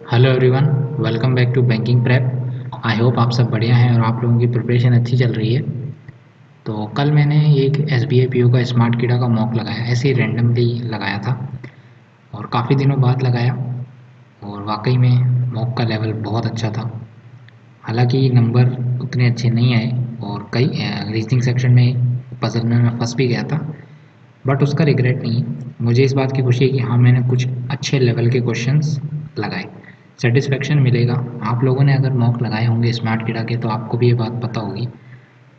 Hello everyone welcome back to banking prep I hope आप सब बढ़िया हैं और आप लोगों की प्रिपरेशन अच्छी चल रही है। तो कल मैंने एक S B I P O का स्मार्ट कीड़ा का मॉक लगाया, ऐसे ही रैंडमली लगाया था और काफ़ी दिनों बाद लगाया और वाकई में मॉक का लेवल बहुत अच्छा था। हालाँकि नंबर उतने अच्छे नहीं आए और कई रीजनिंग सेक्शन में पजल में मैं फंस भी गया था बट उसका रिग्रेट नहीं है। मुझे इस बात की खुशी है कि हाँ मैंने कुछ अच्छे लेवल के क्वेश्चंस लगाए। सेटिस्फेक्शन मिलेगा। आप लोगों ने अगर मॉक लगाए होंगे स्मार्ट किड़ा के तो आपको भी ये बात पता होगी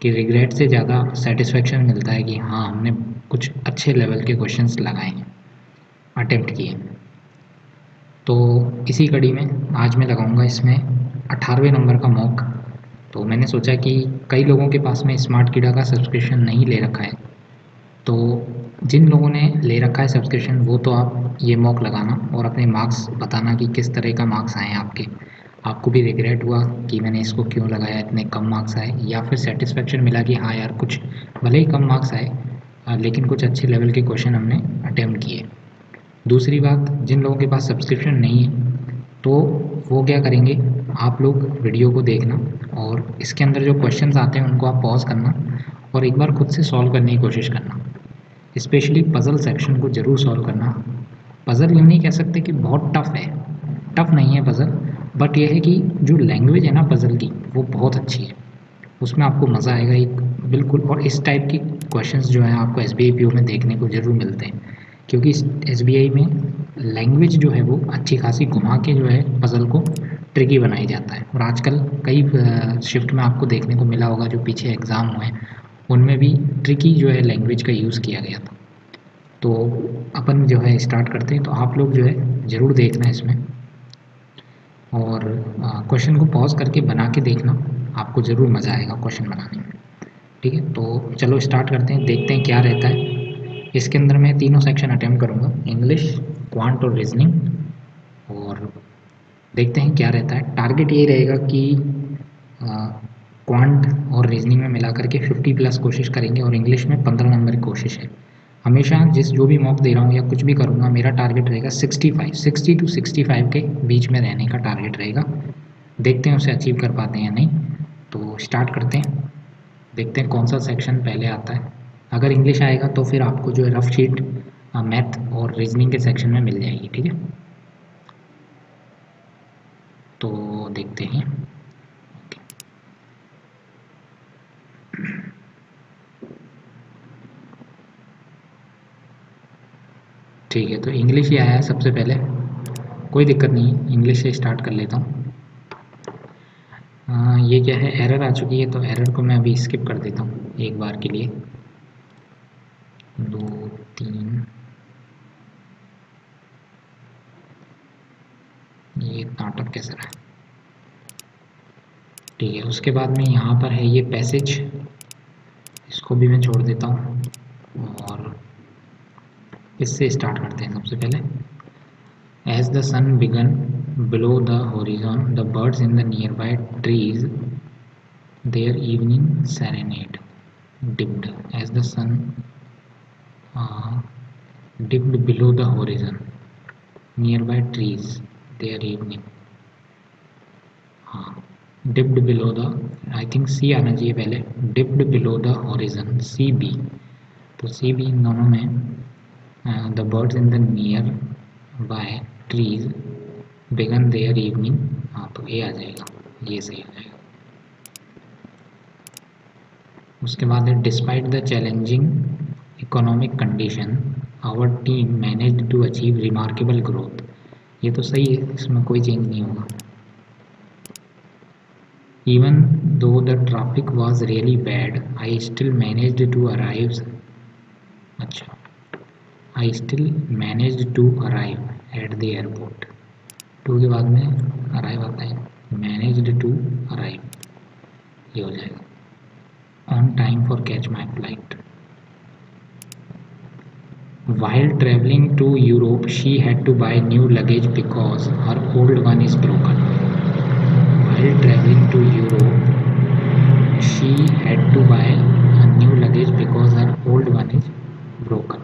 कि रिग्रेट से ज़्यादा सेटिस्फेक्शन मिलता है कि हाँ हमने कुछ अच्छे लेवल के क्वेश्चंस लगाए हैं अटेम्प्ट किए तो इसी कड़ी में आज मैं लगाऊँगा इसमें अठारहवें नंबर का मॉक तो मैंने सोचा कि कई लोगों के पास में स्मार्ट कीड़ा का सब्सक्रिप्शन नहीं ले रखा है। तो जिन लोगों ने ले रखा है सब्सक्रिप्शन वो तो आप ये मॉक लगाना और अपने मार्क्स बताना कि किस तरह का मार्क्स आए आपके। आपको भी रिग्रेट हुआ कि मैंने इसको क्यों लगाया, इतने कम मार्क्स आए, या फिर सेटिस्फेक्शन मिला कि हाँ यार, कुछ भले ही कम मार्क्स आए लेकिन कुछ अच्छे लेवल के क्वेश्चन हमने अटैम्प्ट किए। दूसरी बात, जिन लोगों के पास सब्सक्रिप्शन नहीं है तो वो क्या करेंगे? आप लोग वीडियो को देखना और इसके अंदर जो क्वेश्चंस आते हैं, उनको आप पॉज करना और एक बार खुद से सॉल्व करने की कोशिश करना। स्पेशली पज़ल सेक्शन को ज़रूर सॉल्व करना। पज़ल यूँ नहीं कह सकते कि बहुत टफ़ है। टफ़ नहीं है पज़ल बट यह है कि जो लैंग्वेज है ना पज़ल की, वो बहुत अच्छी है। उसमें आपको मज़ा आएगा एक, बिल्कुल, और इस टाइप की क्वेश्चंस जो हैं आपको एस बी में देखने को ज़रूर मिलते हैं। क्योंकि एसबीआई में लैंग्वेज जो है वो अच्छी खासी घुमा के जो है पज़ल को ट्रिकी बनाई जाता है। और आजकल कई शिफ्ट में आपको देखने को मिला होगा जो पीछे एग्ज़ाम हुए उनमें भी ट्रिकी जो है लैंग्वेज का यूज़ किया गया था। तो अपन जो है स्टार्ट करते हैं तो आप लोग जो है ज़रूर देखना इसमें। और क्वेश्चन को पॉज करके बना के देखना। आपको ज़रूर मज़ा आएगा क्वेश्चन बनाने में। ठीक है? तो चलो स्टार्ट करते हैं, देखते हैं क्या रहता है। इसके अंदर मैं तीनों सेक्शन अटैम्प्ट करूँगा। इंग्लिश क्वांट और रीजनिंग और देखते हैं क्या रहता है। टारगेट ये रहेगा कि क्वांट और रीजनिंग में मिला करके 50 प्लस कोशिश करेंगे और इंग्लिश में 15 नंबर की कोशिश है। हमेशा जिस जो भी मॉक दे रहा हूँ या कुछ भी करूँगा, मेरा टारगेट रहेगा 65 60 टू 65 के बीच में रहने का टारगेट रहेगा। देखते हैं उसे अचीव कर पाते हैं या नहीं। तो स्टार्ट करते हैं। देखते हैं कौन सा सेक्शन पहले आता है। अगर इंग्लिश आएगा तो फिर आपको जो है रफ शीट मैथ और रीजनिंग के सेक्शन में मिल जाएगी, ठीक है? तो देखते हैं। ठीक है तो इंग्लिश ही आया है सबसे पहले। कोई दिक्कत नहीं है इंग्लिश से स्टार्ट कर लेता हूँ। ये क्या है? एरर आ चुकी है तो एरर को मैं अभी स्किप कर देता हूँ एक बार के लिए। दो, तीन। ये नाटक कैसा रहा? ठीक है। उसके बाद में यहाँ पर है ये पैसेज इसको भी मैं छोड़ देता हूँ और इससे स्टार्ट करते हैं सबसे पहले। As the sun began below the horizon the birds in the nearby trees their evening serenade dipped as the sun dipped below the horizon nearby trees their evening हाँ dipped below the I think C आना चाहिए पहले dipped below the horizon C B तो C B इन दोनों में the birds in the nearby trees began their evening हाँ तो ये आ जाएगा ये सही आ जाएगा। उसके बाद है despite the challenging economic condition our team manage to achieve remarkable growth ये तो सही है, इसमें कोई चेंज नहीं होगा। Even though the traffic was really bad i still managed to arrive अच्छा I still manage to arrive at the airport to के बाद में अराइव आता है मैनेज टू अराइव ये हो जाएगा on time for catch my flight while traveling to Europe she had to buy new luggage because her old one is broken while traveling to Europe. She had to buy a new luggage because her old one is broken.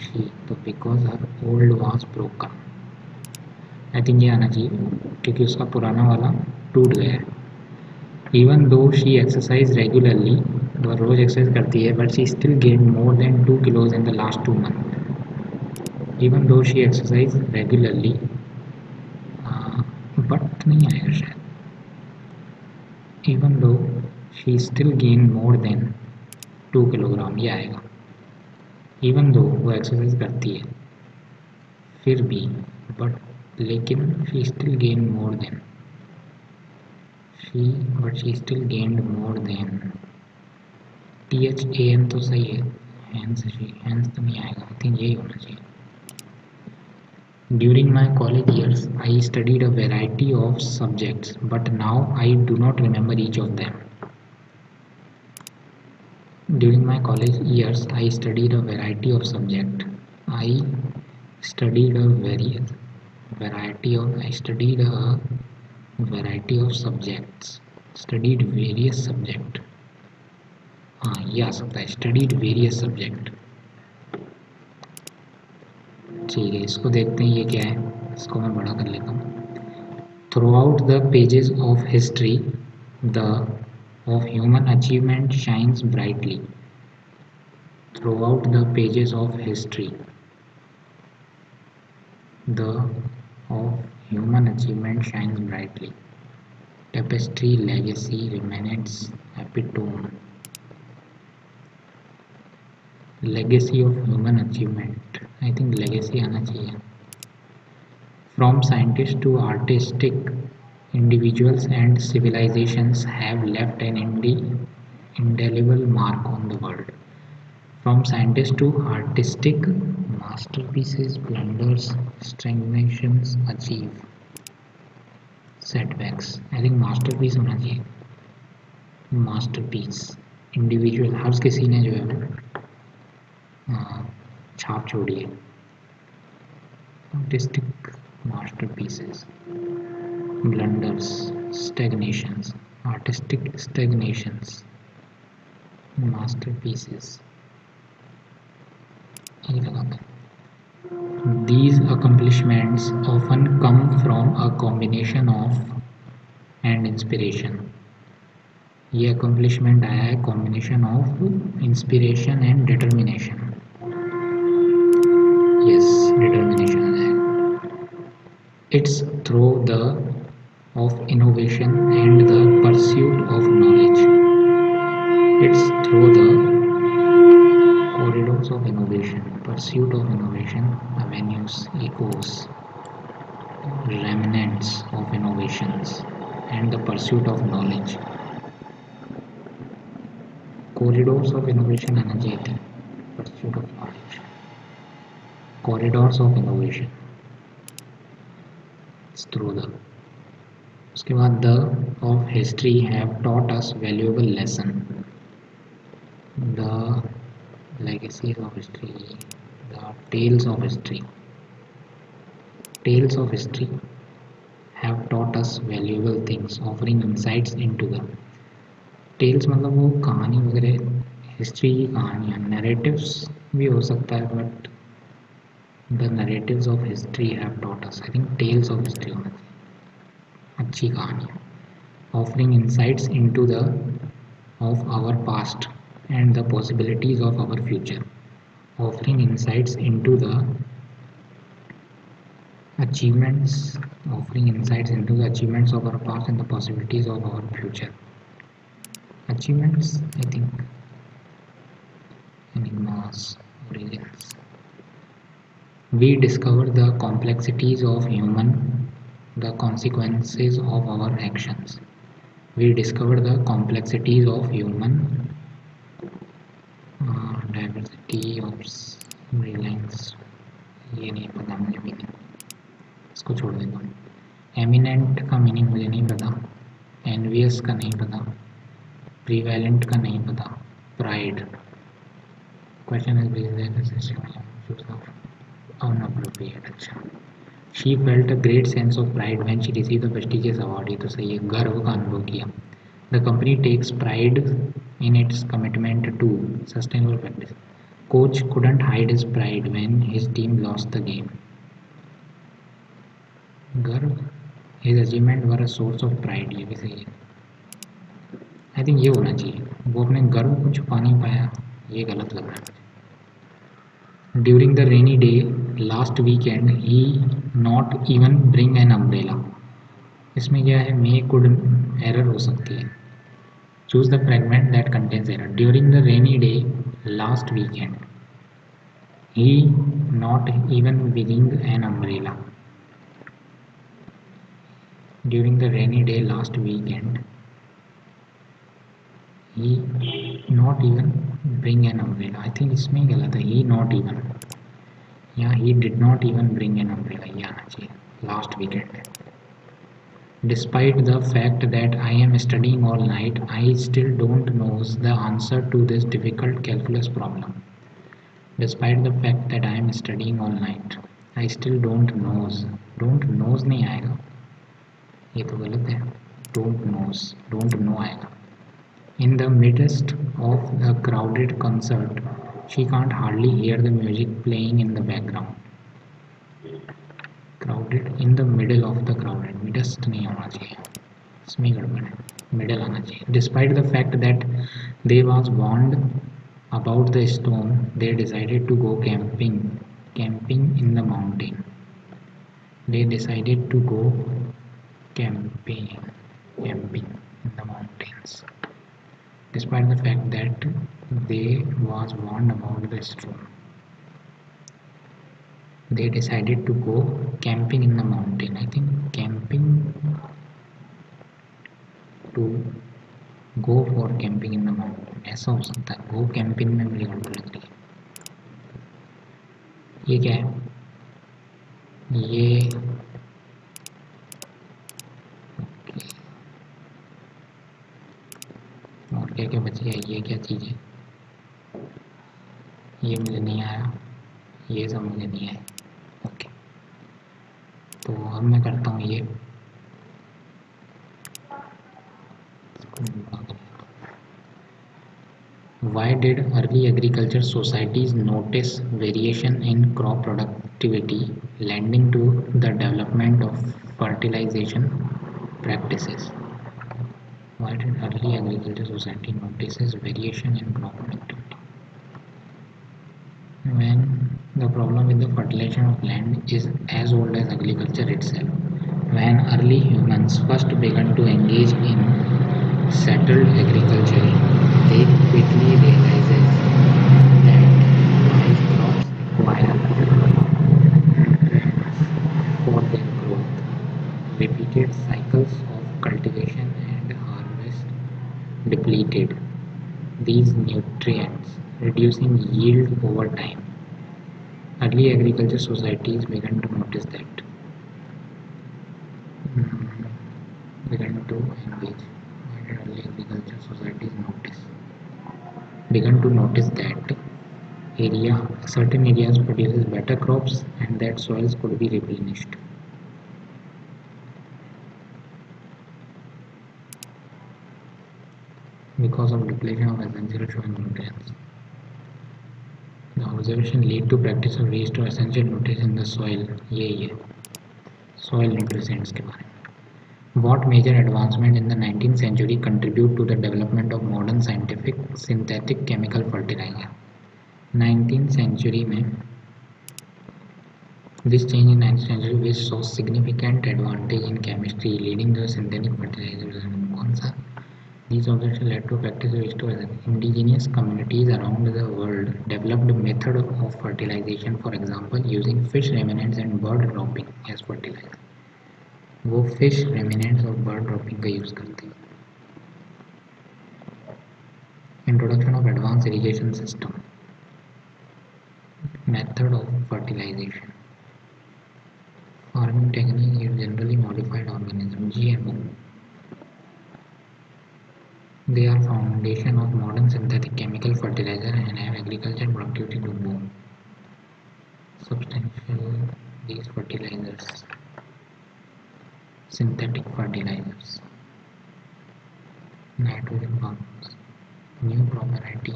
She because her old was broken. I think ये आना चाहिए, क्योंकि उसका पुराना वाला टूट गया है। Even though she exercise regularly वो रोज़ एक्सरसाइज करती है but she still gain more than two kilos in the last two month even though she exercise regularly but नहीं आएगा शायद even though she still gain more than two kilogram ये आएगा। Even though, वो exercise करती है। फिर भी बट लेकिन she still gain more than she but she still gained more than T H A N तो सही है। हैंस शी हैंस तो नहीं आएगा। आई थिंक यही होना चाहिए। During my college years, I studied a variety of subjects, but now I do not remember each of them. During my college years, I studied a variety of subject. I studied a very variety of I studied a variety of subjects. Studied various subject. Uh, ah, yeah, I studied various subject. ठीक है, इसको देखते हैं ये क्या है। इसको मैं बड़ा कर लेता हूँ। Throughout the pages of history the of human achievement shines brightly throughout the pages of history the of human achievement shines brightly tapestry legacy remnants epitome legacy of human achievement I think legacy आना चाहिए। From scientist to artistic individuals and civilisation have left an indi indelible mark on the world from scientist to artistic masterpieces blenders stagnation achieve setbacks I think master piece होना चाहिए। Master piece individual हर किसी ने जो है छाप छोड़ी है. Artistic masterpieces. blunders, stagnations, artistic stagnations, masterpieces. These accomplishments often come from a combination of and inspiration. ये accomplishment आया है combination of inspiration and determination. Yes, determination It's through the of innovation and the pursuit of knowledge. It's through the corridors of innovation, pursuit of innovation, avenues, echoes, remnants of innovations, and the pursuit of knowledge. Corridors of innovation energy, pursuit of knowledge. Of innovation. It's through the उसके बाद the of history have taught us valuable lesson the legacies of history the tales of history tales of history have taught us valuable things offering insights into the tales मतलब वो कहानी वगैरह history की कहानियाँ narratives भी हो सकता है but the narratives of history have taught us I think tales of history होना चाहिए अच्छी कहानी offering insights into the of our past and the possibilities of our future offering insights into the achievements offering insights into the achievements of our past and the possibilities of our future achievements i think enigmas origins we discover the complexities of human the consequences of our actions. We discover the complexities of human uh, diversity of reliance. ये नहीं पता मुझे meaning इसको छोड़ देता हूँ eminent का meaning मुझे नहीं पता एनवियस का नहीं पता प्रीवैलेंट का नहीं पता प्राइड क्वेश्चन इज़ अच्छा। ये तो सही है, गर्व का अनुभव किया। द गर्व। हिज अचीवमेंट ये भी सही है। आई थिंक ये होना चाहिए। वो अपने गर्व को छुपा नहीं पाया, ये गलत लग रहा है। During the rainy day last weekend he not even bring an umbrella. इसमें क्या है? मे कुड एरर हो सकती है। Choose the fragment that contains error during the rainy day last weekend he not even bring an umbrella during the rainy day last weekend he not even bring an umbrella I think इसमें ही गलत है। He not even या he did not even bring an umbrella ये आना चाहिए last weekend despite the fact that I am studying all night I still don't know the answer to this difficult calculus problem despite the fact that I am studying all night I still don't knows don't knows नहीं आएगा ये तो गलत है don't knows don't know आएगा in the midst of the crowded concert she can't hardly hear the music playing in the background crowded in the middle of the crowded midst नहीं होना चाहिए इसमें गड़बड़ है middle आना चाहिए despite the fact that they was warned about the storm, they decided to go camping, camping in the mountain. They decided to go camping, camping in the mountains. Despite the fact that they was warned about the storm, they decided to go camping in the mountain. I think camping to go for camping in the mountain. ऐसा हो सकता है वो camping में मेरी गड़बड़ लग रही है ये क्या है ये और क्या क्या बच गया ये क्या चीज़ है ये मुझे नहीं आया ये सब मुझे नहीं आया ओके तो अब मैं करता हूँ ये Why did early agriculture societies notice variation in crop productivity leading to the development of fertilization practices? Why did early agriculture society notices variation in crop the fertilization of land is as old as agriculture itself. When early humans first began to engage in settled agriculture, they quickly realized that rice crops require for their growth. Repeated cycles of cultivation and harvest depleted these nutrients, reducing yield over time. Early agriculture societies began to notice that. Mm, began to engage. Early agriculture societies notice begun to notice that area certain areas produces better crops and that soils could be replenished because of depletion of essential nutrients observation lead to practice of waste और essential न्यूट्रिय in the यही है soil nutrients के बारे में what major advancement in the nineteen century contribute to the development of modern scientific synthetic chemical fertiliser nineteen century में this change in ninth century which so significant advantage in chemistry leading the fertiliser कौन सा These observations led to practice of restore indigenous communities around the world developed method of fertilization for example using fish remnants and bird dropping as fertilizer वो fish remnants और bird dropping का use करते हैं introduction of advance irrigation system method of fertilization farming technique is generally modified organism GMO they are foundation of modern synthetic chemical fertilizer and have agriculture productivity to boom. Substantial these fertilizers. synthetic fertilizers, nitrogen pumps, new crop variety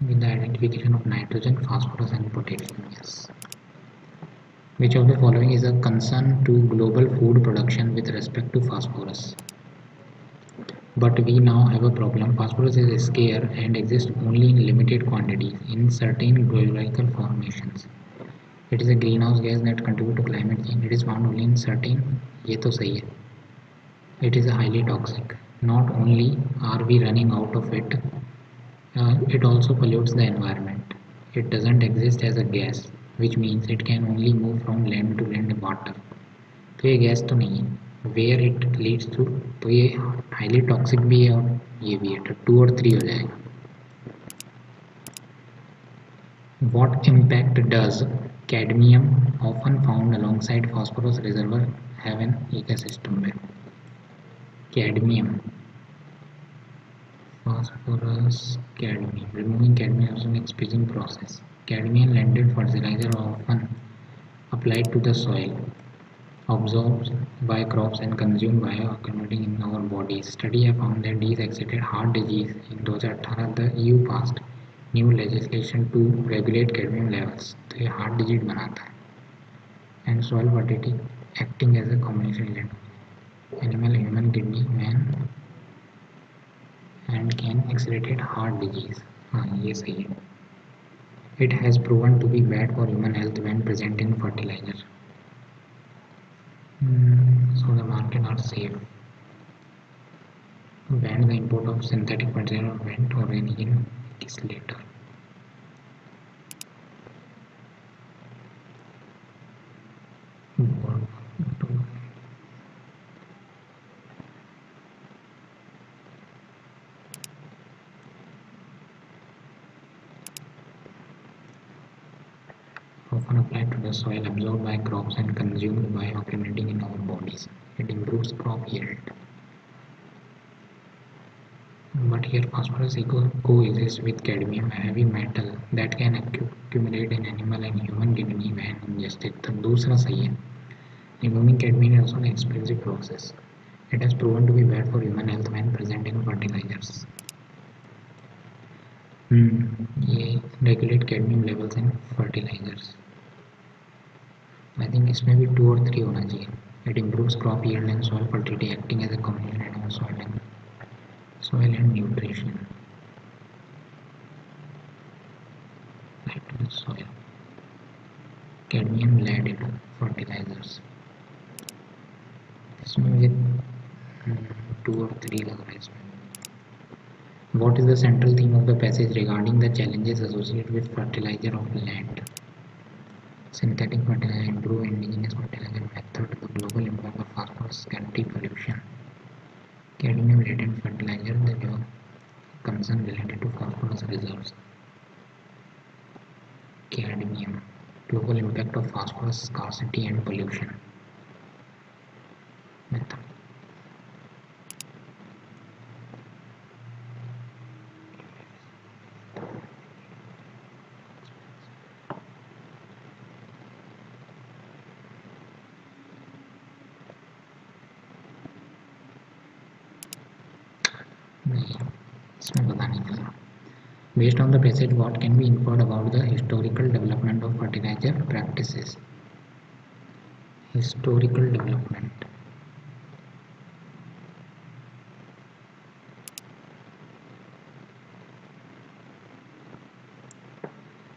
with the identification of nitrogen, phosphorus and potassium. Yes. Which of the following is a concern to global food production with respect to phosphorus? But we now have a problem. Phosphorus is scarce and exists only in limited quantities in certain geological formations. It is a greenhouse gas that contributes to climate change. It is found only in certain. ये तो सही है. It is a highly toxic. Not only are we running out of it, uh, it also pollutes the environment. It doesn't exist as a gas. Which means it can only move from land to land water तो ये gas तो नहीं है where it leads to तो ये highly toxic भी है और ये भी है तो टू और थ्री हो जाएगा what impact does cadmium often found alongside phosphorus reservoir have an ecosystem में cadmium phosphorus cadmium removing cadmium is an expaging process Cadmium landed fertilizer often applied to the soil, absorbed by crops and consumed by accumulating in our bodies. Study have found that these excited heart disease. In 2018, the EU passed new legislation to regulate cadmium levels. तो heart disease बनाता है and soil fertility acting as a combination agent animal human kidney man and can accelerate heart disease हाँ ये सही है It has proven to be bad for human health when present in fertilizer. Mm, so the market are safe. Ban the import of synthetic fertilizer or vent or any in is later. the soil absorbed by crops and consumed by accumulating in our bodies. It improves crop yield. But here phosphorus coexists with cadmium, a heavy metal that can accumulate in animal and human kidney when ingested. तो दूसरा सही है. Removing cadmium is also an expensive process. It has proven to be bad for human health when present in fertilizers. Hmm, ये regulate cadmium levels in fertilizers. I think इसमें भी two और three होना चाहिए it improves crop yield and soil fertility acting as a component of soil and soil and nutrition back to the soil cadmium lead into fertilizers इसमें मुझे to और three लग रहा है इसमें what is the central theme of the passage regarding the challenges associated with fertilizer of land synthetic fertilizer improve indigenous fertilizer method the global impact of phosphorus scarcity pollution. Cadmium laden fertilizer the concern related to phosphorus reserves. Cadmium global impact of phosphorus scarcity and pollution. Method Based on the passage, what can be inferred about the historical development of fertilizer practices? Historical development.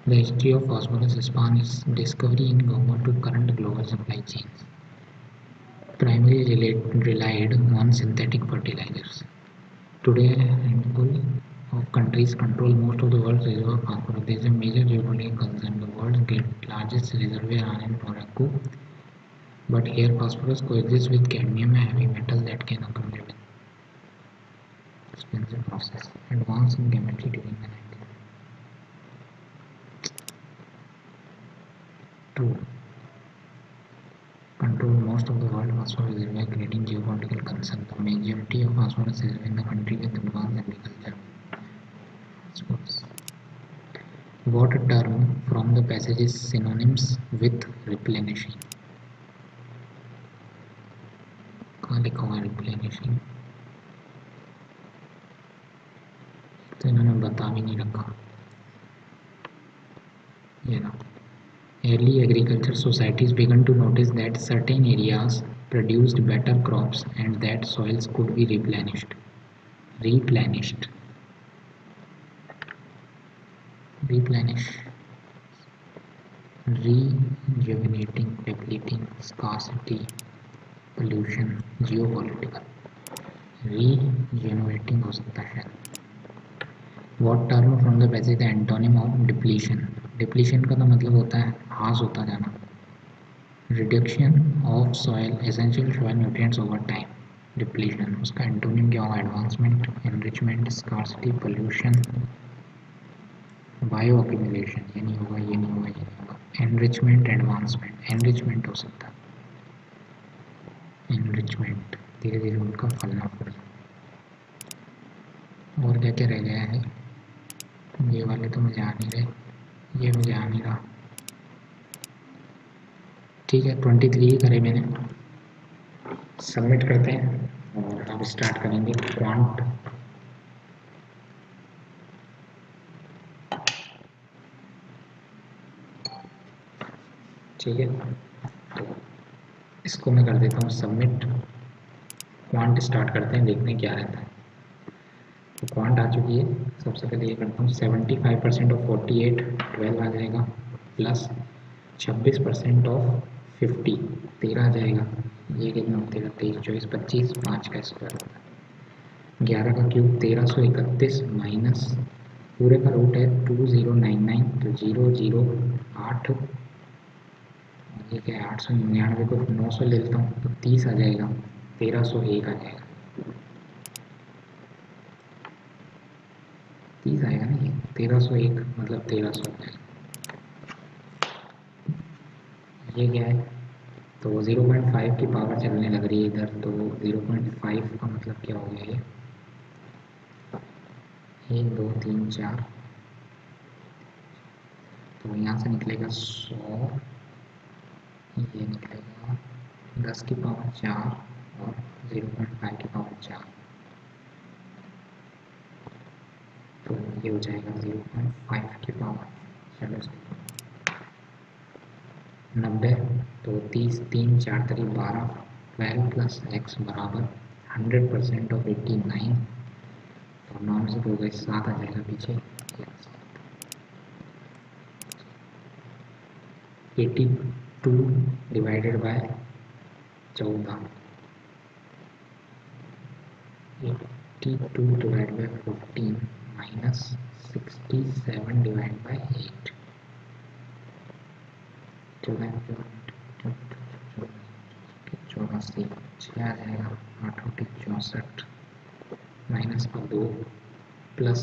The history of phosphorus spans discovery in global to current global supply chains. Primarily relied on synthetic fertilizers. Today, handful of countries control most of the world's reservoir phosphorus. There is a major geopolitical concern. The world's largest reservoir are in Morocco, but here phosphorus coexists with cadmium, a heavy metal that can accumulate expensive process. Advance in chemistry during the 19th. True. Control most of the world phosphorus reservoir, creating geopolitical concern. The majority of phosphorus is in the country with advanced agriculture. What term from the passage is synonyms with replenishing? कहाँ लिखा हुआ replenishing? तो इन्होंने बता भी नहीं रखा ये ना Early agriculture societies began to notice that certain areas produced better crops and that soils could be replenished. Replenished. Replenish. Rejuvenating, depleting, scarcity, pollution, geopolitical. Regenerating हो सकता है term from the basic the antonym of depletion? Depletion का तो मतलब होता है ह्रास होता जाना reduction of soil essential soil nutrients over time depletion उसका एंटोनिम क्या होगा advancement enrichment scarcity pollution bioaccumulation ये नहीं होगा, ये नहीं होगा, ये नहीं होगा। एनरिचमेंट एडवांसमेंट एनरिचमेंट हो सकता। एनरिचमेंट धीरे धीरे उनका फलना फूलना और क्या क्या रह गया है? ये वाले तो मुझे आ नहीं रहे। ये मुझे आ नहीं रहा। ठीक है ट्वेंटी थ्री ही करे मैंने। सबमिट करते हैं और अब स्टार्ट करेंगे। क्वांट ठीक है। तो इसको मैं कर देता हूँ सबमिट क्वांट स्टार्ट करते हैं, देखते हैं क्या रहता है। तो क्वांट आ चुकी है। सबसे पहले ये करता हूँ seventy five percent of forty eight twelve आ जाएगा। प्लस छब्बीस परसेंट ऑफ़ फिफ्टी तेरह आ जाएगा। ये कितना तेरह तेईस, चौबीस, पच्चीस, पाँच का स्क्वायर होता है। ग्यारह का क्यूब तेरह सौ इकतीस माइनस पूरे का रूट है टू ज़ीरो नाइन नाइन तो ज़ीरो ज़ीरो आठ क्या है, आठ सौ निन्यानवे को नौ सौ ले लेता हूँ तो तीस आ जाएगा, तेरह सौ एक आ जाएगा। तीस आएगा ना ये? तेरह सौ एक मतलब तेरह सौ। ये क्या है? तो ज़ीरो पॉइंट फाइव की पावर चलने लग रही है इधर तो ज़ीरो पॉइंट फाइव का मतलब क्या हो गया ये? एक, दो, तीन, चार। तो यहाँ से निकलेगा सौ। ये निकलेगा दस की पावर चार और ज़ीरो पॉइंट फाइव की पावर चार। तो ये हो जाएगा ज़ीरो पॉइंट फाइव की पावर। चलो नब्बे तो तीस, तीन, चार, तरी, बारह ट्वेल्व प्लस एक्स बराबर hundred percent of eighty nine तो नौ से हो गए, सात आ जाएगा पीछे। एटी टू डिवाइडेड बाय चौदह। Eighty two divide by fourteen minus sixty seven divide by eight चौरासी छः आ जाएगा, आठ रोटी चौंसठ माइनस का दो प्लस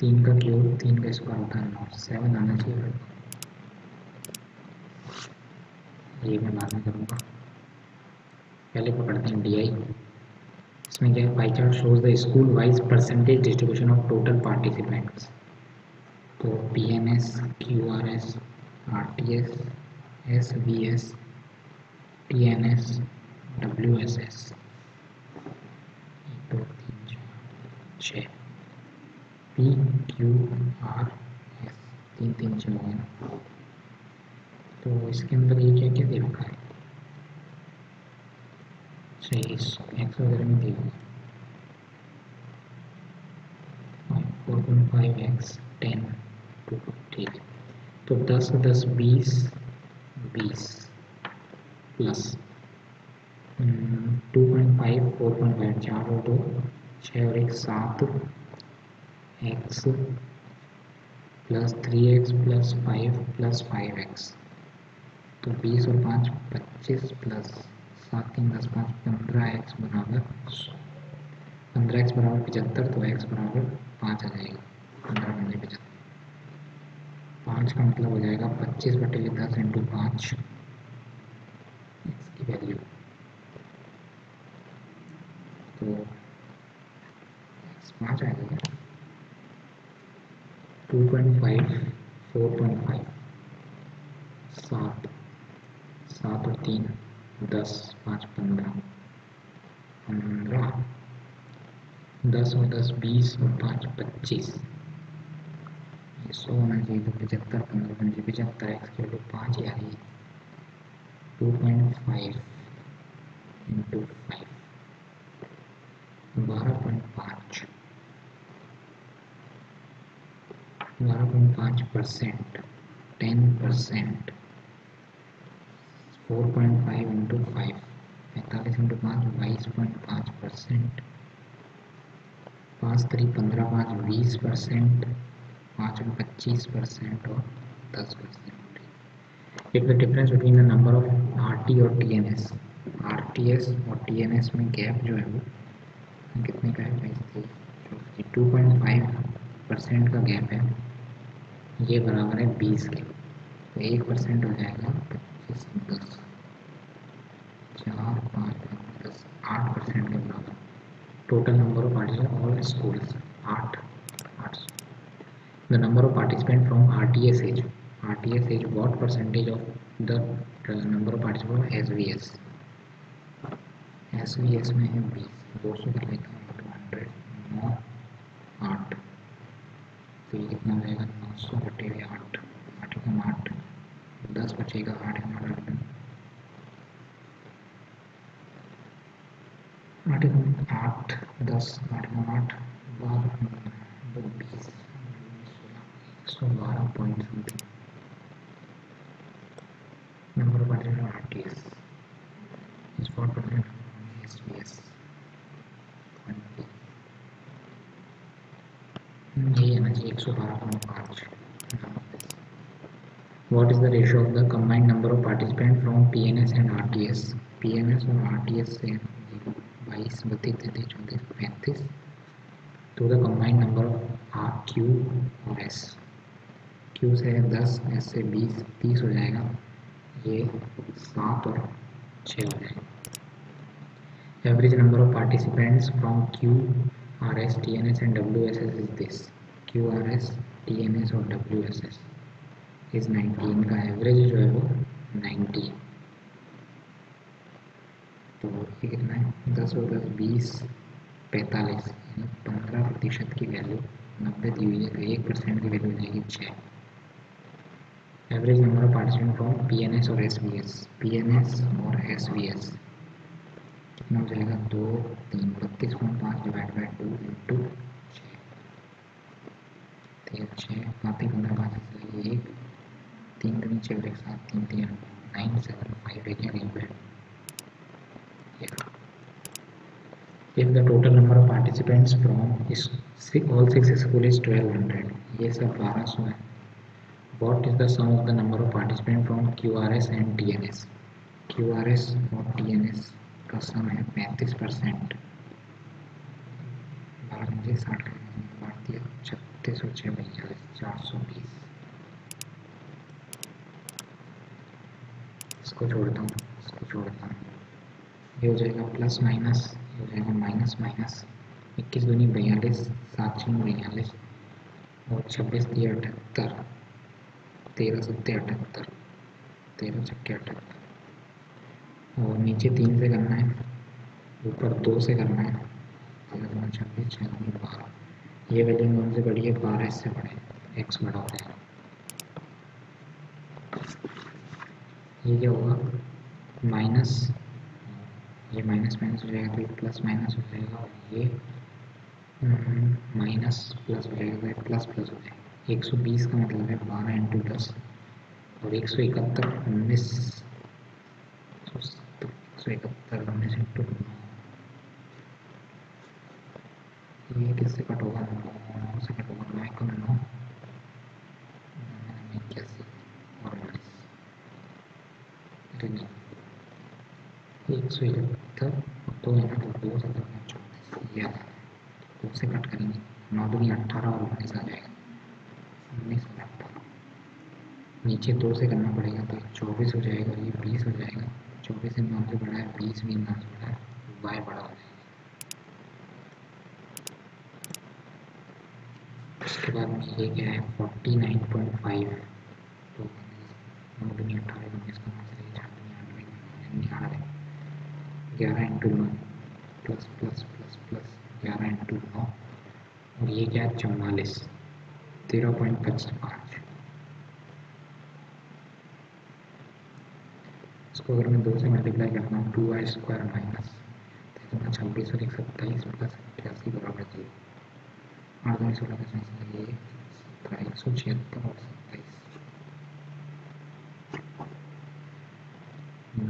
तीन का क्यूब तीन का स्क्वायर होता है नौ। सेवन आना चाहिए। ये मैं बाद में करूँगा पहले पकड़ते हैं डी आई इसमें क्या है? Pie chart shows the school wise percentage distribution of total participants तो P N S Q R S R T S S B S T N S W S S दो, तीन, चार छः P Q R S तीन तीन छः तो इसके अंदर ये क्या क्या दे रखा है एक्स वगैरह में दे four point five x ten two ठीक तो दस दस, बीस बीस plus two point five four point five चार और दो छः और एक, सात x plus three x plus five plus five x तो बीस और पाँच, पच्चीस प्लस सात तीन दस पाँच, पंद्रह एक्स बराबर पंद्रह एक्स बराबर पचहत्तर तो एक्स बराबर पाँच आ जाएगा। पंद्रह पंद्रह पचहत्तर। पाँच का मतलब हो जाएगा पच्चीस बटे के दस इंटू पाँच। एक्स की वैल्यू तो पाँच आ जाएगा two point five four point five सात सात और तीन दस पाँच पंद्रह पंद्रह, दस और दस, बीस और पाँच, पच्चीस। ये सौ होना चाहिए तो पचहत्तर, पंद्रह पंजे पचहत्तर एक्स की वैल्यू पाँच आ रही two point five into five बारह पॉइंट पाँच। बारह पॉइंट पाँच percent, ten percent, four point five into five. पैंतालीस इंटू पाँच बाईस पॉइंट पाँच परसेंट पाँच तरी पंद्रह पाँच बीस परसेंट पाँच में पच्चीस परसेंट और दस percent if the difference between the number of R T और T N S R T S और टी एन एस में गैप जो है वो कितने का है टू पॉइंट फाइव परसेंट का गैप है। ये बराबर है बीस के। तो एक परसेंट हो जाएगा पच्चीस दस चार पाँच दस आठ परसेंट के बराबर total number of participants all schools art arts the number of participants from rts age rts age what percentage of the uh, number of participants svs svs में है बीस दो सौ कर लेता हूँ टू हंड्रेड नौ आठ तो ये कितना हो जाएगा नौ सौ बटे हुए आठ आठ कम आठ दस बचेगा आठ आठ दस आठ आठ बारह दो बीस एक सौ बारह point something number of attend R T S is for percent S यही है ना जी, एक सौ बारह पॉइंट पाँच What is the ratio of the combined number of participants from PNS and RTS? PNS और RTS से बाईस बत्तीस तैंतीस, चौंतीस पैंतीस to the combined number of R Q और एस क्यू से दस एस से बीस, तीस हो जाएगा। ये सात और छः हो जाएगा। Average number of participants from Q R S T N S and W S S is this Q R S T N S और W S S is nineteen का एवरेज जो है वो नाइनटी तो ये कितना है? दस और दस, बीस पैंतालीस यानी पंद्रह प्रतिशत की वैल्यू नब्बे दी हुई है तो एक परसेंट की वैल्यू हो जाएगी छः average number of participant from P N S और S B S P N S और एस बी एस कितना हो जाएगा दो तीन बत्तीस पॉइंट पाँच डिवाइड बाई टू इंटू तेरह छः पाँच पंद्रह पाँच एक तीन तीन छः एक सात तीन तीन नाइन सेवन फाइव एक है in the total number of participants from all six school is twelve hundred ये सब बारह सौ है what is the sum of the number of participant from Q R S and T N S Q R S और T N S का sum है पैंतीस percent छत्तीस सौ छः बयालीस चार सौ बीस। इसको छोड़ता हूँ। इसको छोड़ता हूँ। ये हो जाएगा प्लस माइनस हो जाएगा माइनस माइनस। इक्कीस दूनी बयालीस, सात छः बयालीस। और छब्बीस दिया अठहत्तर, तेरह सत्ते अठहत्तर तेरह छक्के अठहत्तर और नीचे तीन से करना है, ऊपर दो से करना है तेरह दूना छब्बीस छः दूनी बारह। ये वैल्यू में से बड़ी है बारह इससे बड़े एक्स बड़ा हो जाएगा ये क्या होगा? माइनस ये माइनस माइनस हो जाएगा तो ये प्लस माइनस हो जाएगा और ये माइनस प्लस हो जाएगा तो ये प्लस प्लस हो जाएगा एक सौ बीस का मतलब है बारह इंटू दस और एक सौ इकहत्तर उन्नीस एक सौ इकहत्तर उन्नीस इंटू ये किससे कट होगा नौ से कट होगा नौ कम नौ इक्यासी और उन्नीस एक सौ इकहत्तर दो है ना तो दो से करना चौबीस ये दो से कट करेंगे नौ दूनी अट्ठारह और उन्नीस आ जाएगा उन्नीस और अट्ठारह नीचे दो से करना पड़ेगा तो चौबीस हो जाएगा, ये बीस हो जाएगा। चौबीस से नौ से बड़ा है बीस भी नौ से बड़ा है वाई बड़ा हो जाएगा। उसके बाद में ये क्या है फोर्टी नाइन पॉइंट फाइव तो नौ दूनी अट्ठारह उन्नीस का मतलब चार दूनी आठ निन्यानवे ग्यारह इंटू नौ प्लस प्लस प्लस प्लस ग्यारह इंटू नौ और ये क्या है चौवालीस तो ज़ीरो पॉइंट पच्चीस पाँच इसको अगर मैं दो से मल्टीप्लाई करता हूँ टू आई स्क्वायर माइनस तो छब्बीस और एक सत्ताईस प्लस अट्ठासी बराबर ज़ीरो आठ दो सोलह पचास ये एक सौ छिहत्तर और सत्ताईस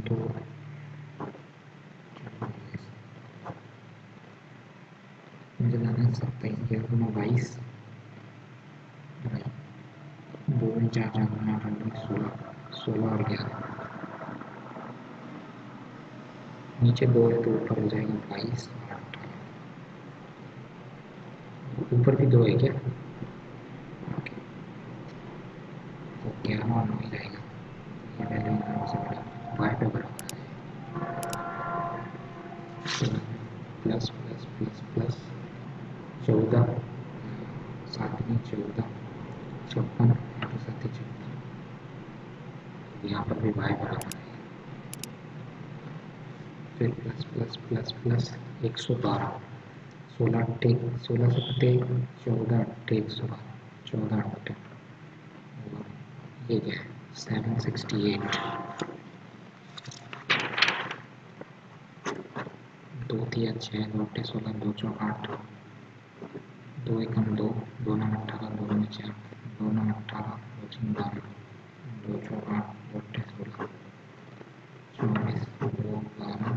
दो मुझे लाना है सत्ताईस ग्यारह बाईस। दो चार चार सोलह सोलह और ग्यारह। नीचे दो है तो ऊपर हो जाएगा बाईस ऊपर भी दो है क्या तो ग्यारह और हो जाएगा ये वैल्यू यहाँ से बड़ा वाई पे बराबर प्लस प्लस प्लस प्लस चौदह सातवीं चौदह छप्पन आठ सात छप्पन यहाँ पर भी वाई बराबर है फिर प्लस प्लस प्लस प्लस एक सौ बारह सोलह सोलह सत्ते चौदह अट्ठे एक सौ बारह चौदह अट्ठे ये क्या है? सेवन सिक्सटी एट दो तीन छः दो अट्ठे सोलह, दो चौक आठ दो एकम दो दो नौ अट्ठारह दो नौ चार दो नौ अट्ठारह दो तीन बारह दो चौक आठ दो अट्ठे सोलह चौबीस दो बारह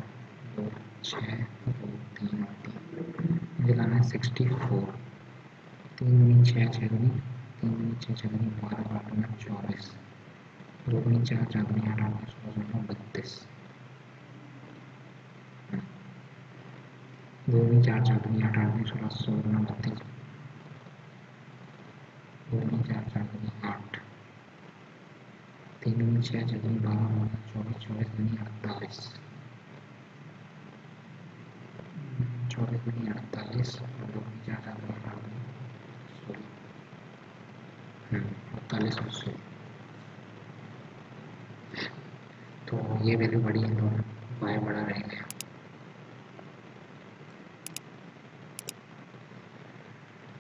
दो छः दो तीन तीन मुझे लाना है सिक्सटी फोर तीन दूनी छः छः दूनी तीन दूनी छः दूनी बारह आठ दूनी चौबीस दूनी चार चार दूनी आठ आठ सोलह सोलह बत्तीस दूनी चार चार दूनी आठ आठ सोलह सोलह बत्तीस दो चार चार आठ तीन दूनी छः बारह बारह चौबीस चौबीस दूनी अड़तालीस चौबीस दूनी अड़तालीस दूनी चार चार दूनी आठ दूनी और सोलह तो ये वैल्यू बड़ी है तो वाई बड़ा रहेगा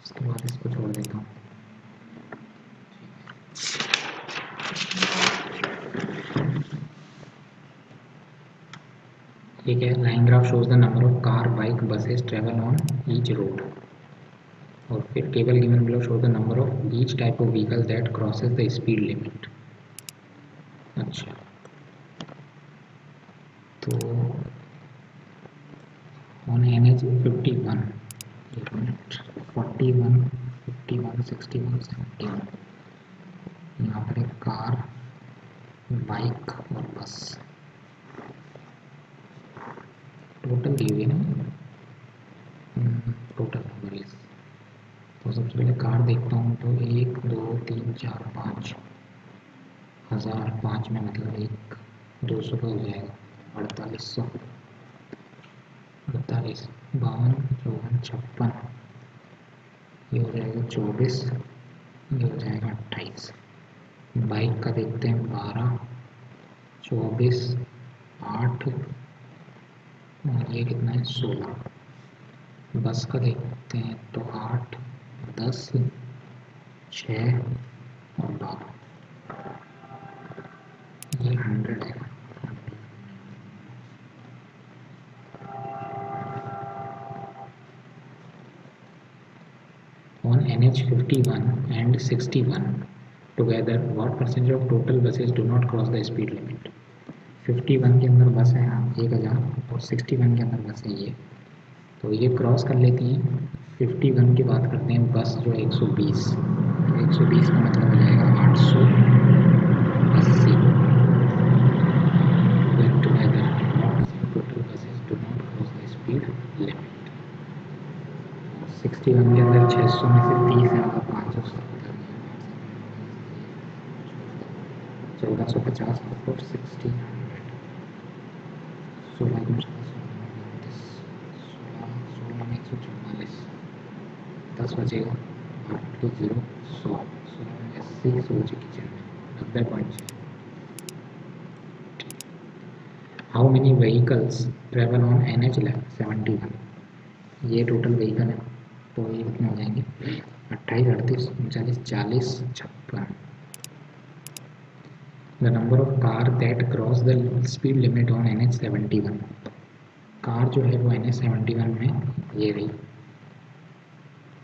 इसके बाद इसको छोड़ देता हूँ। ठीक है, line graph shows the number of car bike buses travel on each road फिर table given below show the number of each type of vehicle that crosses the speed limit अच्छा। तो on N H fifty one forty one fifty one sixty one seventy one यहाँ पर एक car bike और बस total दी हुई ना total number इस तो कार देखता हूँ तो एक, दो, तीन, चार, पाँच। हज़ार पाँच में मतलब एक, दो सौ का हो जाएगा। अड़तालीस सौ। अड़तालीस, बावन, चौवन, छप्पन। ये हो जाएगा चौबीस। ये हो जाएगा अट्ठाईस। बाइक का देखते हैं बारह, चौबीस, आठ, और ये कितना है, सोलह। बस का देखते हैं तो आठ। दस छ और बारह ये हंड्रेड है on NH51 and 61 together what percentage of total buses do not cross the speed limit 51 के अंदर बस है हाँ एक हज़ार और 61 के अंदर बस है ये तो ये क्रॉस कर लेती हैं 51 की बात करते हैं, बस जो 120 तो 120 का मतलब हो जाएगा 880 together total buses do not cross the speed limit 61 के अंदर 600 में से 30 है मतलब 500 चौदह सौ पचास सिक्सटी सोलह दो सोलह सोलह में एक सौ चौवालीस दस बजेगा आठ टू ज़ीरो सौ में अस्सी सौ की जगह नब्बे point how many vehicles travel on N H seventy one ये टोटल व्हीकल है। तो ये कितने हो जाएँगे? अट्ठाईस, अड़तीस, उनचालीस, चालीस, छप्पन। The number of car that cross the speed limit on N H seventy one car जो है वो एन एच सेवेंटी वन में ये रही।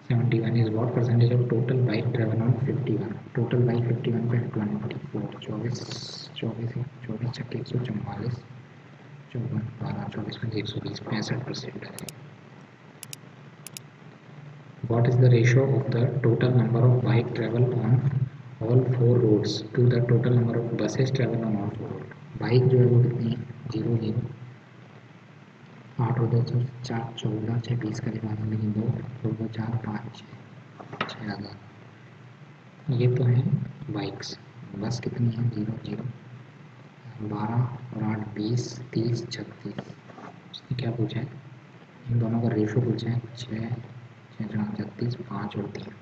Seventy one is what percentage of total bike travel on fifty one total bike fifty one पे twenty four चौबीस चौबीस चौबीस छक्के, एक सौ चौवालीस, चौवन, बारह, चौबीस में एक सौ बीस, पैंसठ परसेंट है। What is the ratio of the total number of bike travel on all four roads to the total number of buses travel on all four roads? Bike जो है वो कितनी? ज़ीरो ज़ीरो आठ और दस चार चौदह छः बीस का जवाब लेकिन दो दो चार, पाँच छः छः हज़ार ये तो है बाइक्स। बस कितनी है? Zero zero. बारह और आठ, बीस, तीस, छत्तीस। उसने क्या पूछा है? इन दोनों का रेशो पूछा है। छः छत्तीस, पाँच और तीन।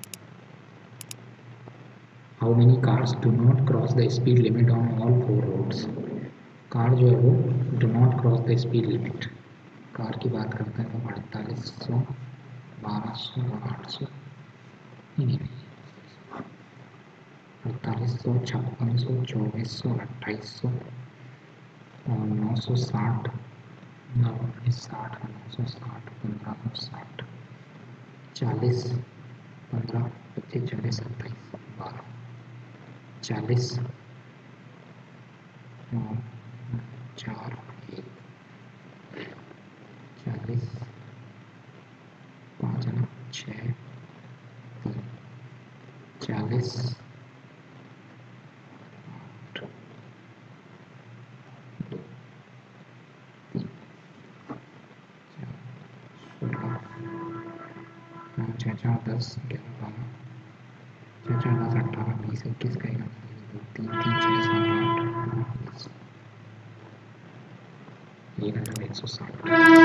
How many cars do not cross the speed limit on all four roads car जो है वो do not cross the speed limit car की बात करते हैं तो अड़तालीस सौ बारह सौ और आठ सौ अड़तालीस सौ छप्पन सौ चौबीस सौ अट्ठाईस सौ और नौ सौ साठ, नौ उन्नीस साठ, नौ सौ साठ, पंद्रह सौ साठ, चालीस, पंद्रह, पच्चीस चालीस सत्ताईस, बारह। चालीस चार चालीस, पाँच है छः चालीस चार दस, ग्यारह, बारह, छः, चार, दस अट्ठारह बीस, इक्कीस का तीन तीन छः सात, आठ बीस एक सौ साठ।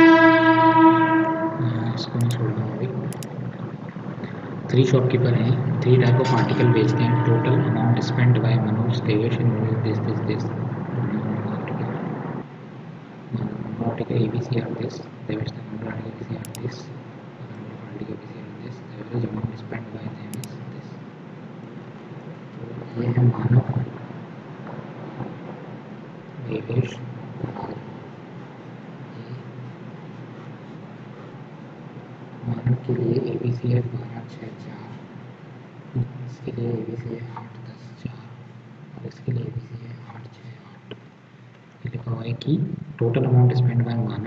थ्री शॉपकीपर हैं थ्री टाइप ऑफ़ आर्टिकल बेचते हैं total amount spend by Manoj Devesh this this this article A B C are this Devesh article A B C are this article A B C average amount spent by them is this तो ये है मानव देवेश मानव के लिए ए B सी है बारह छः चार इसके लिए ए बी सी है आठ दस चार और इसके लिए ए बी सी है आठ छः आठ ये लिखा हुआ है कि total amount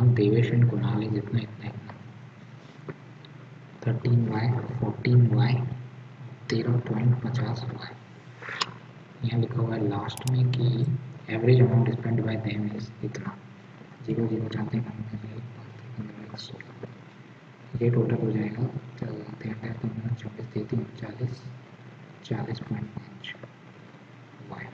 by Manav Devesh and Kunal is इतना इतना। थर्टीन वाई फोर्टीन वाई तेरह पॉइंट पचास वाई यहाँ लिखा हुआ है लास्ट में कि average amount spend by them is इतना। ज़ीरो ज़ीरो चाहते हैं सोलह। ये टोटल हो जाएगा तेरह पंद्रह चौबीस तैतीस उनचालीस चालीस पॉइंट पाँच वाई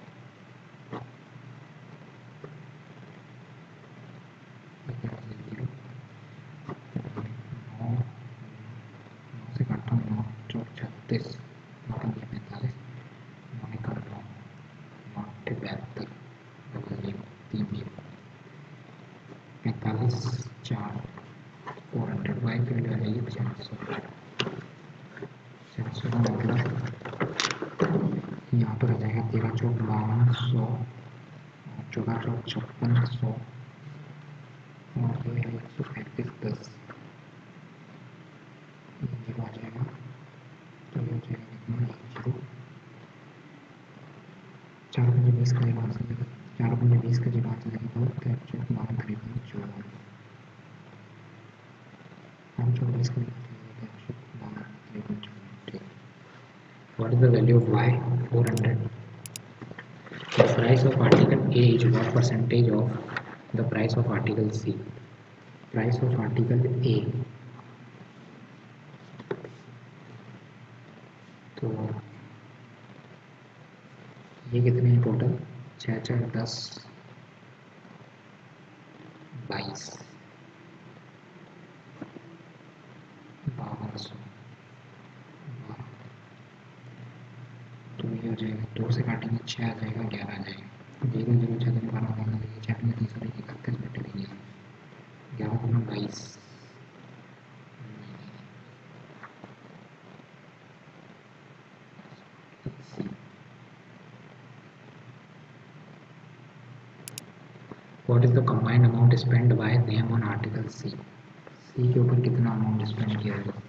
छत्तीस नौकरी पैंतालीस नौ नौ नौ बहत्तर डबल ज़ीरो तीन ज़ीरो पैंतालीस चार फोर हंड्रेड वाई की वैल्यू आ जाएगी चार सौ चार सौ का मतलब यहाँ पर आ जाएगा तेरह चौक बावन सौ चौदह चौक छप्पन सौ और एक सौ पैंतीस दस ज़ीरो आ जाएगा तो ये हो जाएगा कितना एक ज़ीरो चार पंजे बीस का जवाब से लेगा चार पंजे बीस का जवाब से लेगा तो तेरह चौक बावन तिरपन चौवन पाँच सौ बीस का तेरह चौक बावन तिरपन चौवन ठीक what is the value of y 400 the price of article a is what percentage of the price of article c price of article a तो ये कितने हैं टोटल छः चार दस बाईस बावन सौ तो ये हो जाएगा दो से काटेंगे छः आ जाएगा ग्यारह आ जाएगा ज़ीरो ज़ीरो छः दिन बारह बारह लगेगी छः में तीस और इकतीस मिनट लगेगी ग्यारह गुना बाईस what is the combined amount spend by them on article C C के ऊपर कितना अमाउंट स्पेंड किया गया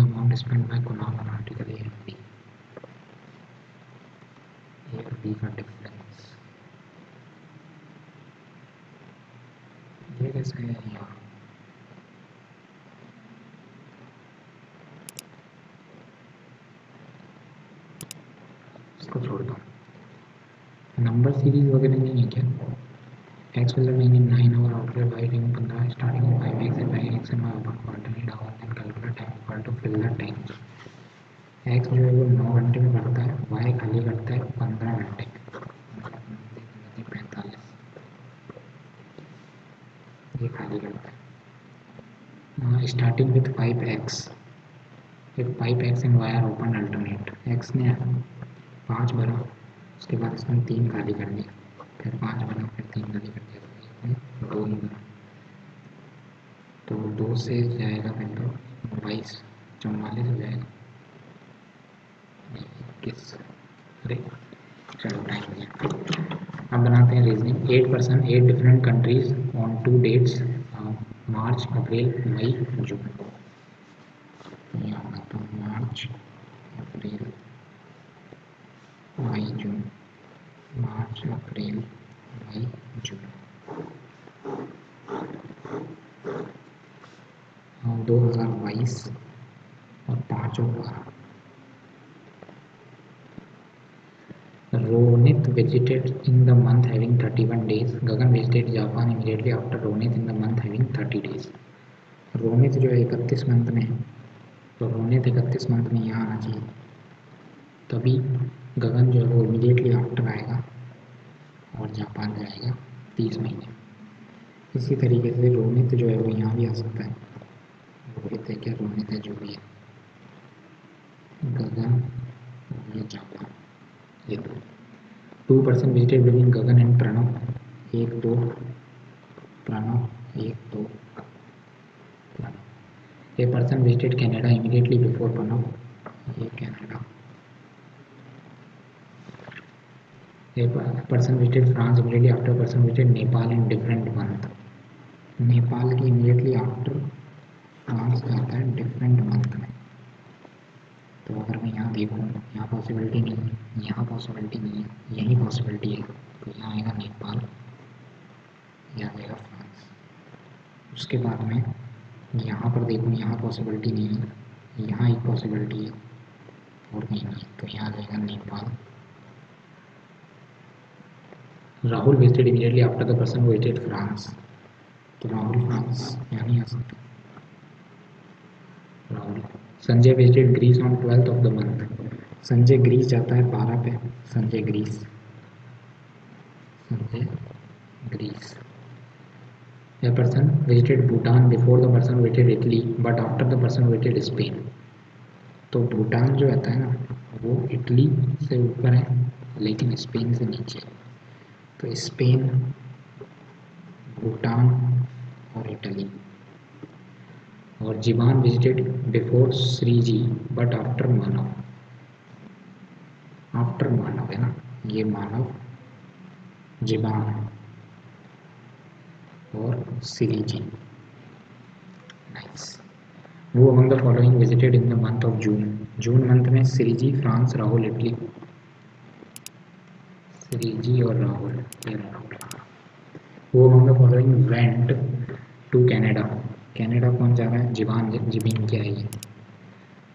amount spend by Kunal article A and B A and B का डिफरेंस सीरीज़ वगैरह नहीं है क्या? एक्स वाला नहीं है nine hour outlet y ring पंद्रह स्टार्टिंग में five x and five x and y one quarter hour then calculate time equal to fill the time x जो है वो नौ घंटे में करता है वाई खाली करता है, पंद्रह घंटे। पैंतालीस। ये खाली करता है। स्टार्टिंग विथ फाइव एक्स फिर five x and y are open alternate x ने पाँच भरा उसके बाद इसमें तीन खाली कर दिया फिर पाँच बना, फिर तीन खाली कर दिया तो दो ही बना तो दो से जाएगा तो बाईस, चौवालीस हो जाएगा। इक्कीस। अरे, चलो टाइम दिया अब बनाते हैं reasoning eight percent eight different countries on two dates March April May June यहाँ तो मार्च अप्रैल मई जून मार्च अप्रैल मई जून दो हज़ार बाईस और पाँच और बारह Ronit visited in the month having 31 days. Gagan visited Japan immediately after Ronit in the month having 30 days. Ronit जो है इकतीस मंथ में है। तो रोनित इकतीस मंथ में यहाँ आना चाहिए। तभी गगन जो है वो इमीडिएटली आफ्टर आएगा और जापान जाएगा तीस महीने। इसी तरीके से रोनित जो है वो यहाँ भी आ सकता है। रोहित है क्या रोनित है जो भी है। गगन और जापान ये दो two percent visited between Gagan and Pranav एक दो प्रणव एक दो A person visited Canada immediately before Pranav ये Canada A person visited France immediately after person visited Nepal in different month. Nepal की इमीडिएटली आफ्टर फ्रांस जाता है different month में तो अगर मैं यहाँ देखूँ, यहाँ पॉसिबिलिटी नहीं है, यहाँ पॉसिबिलिटी नहीं है, यही पॉसिबिलिटी है तो यहाँ आएगा नेपाल, यहाँ आएगा फ्रांस। उसके बाद में यहाँ पर देखूँ, यहाँ पॉसिबिलिटी नहीं है, यहाँ एक पॉसिबिलिटी है, और नहीं तो यहाँ आ जाएगा Nepal. Rahul visited immediately after the person visited France तो राहुल, फ्रांस, यहाँ नहीं आ सकता। Rahul Sanjay visited Greece on twelfth of the month Sanjay Greece जाता है बारह पे। Sanjay Greece Sanjay Greece A person visited Bhutan before the person visited Italy, but after the person visited Spain. तो भूटान जो रहता है ना वो इटली से ऊपर है लेकिन स्पेन से नीचे तो स्पेन भूटान और इटली और Jeevan visited before Shri ji but after Manav. After Manav है ना? ये मानव जीवान और श्री जी नाइस वो among the following visited in the month of June June month में श्री जी फ्रांस, राहुल, इटली। श्रीजी और राहुल वो among the following went to Canada Canada कौन जा रहा है? जीवान जीबीन क्या है। ये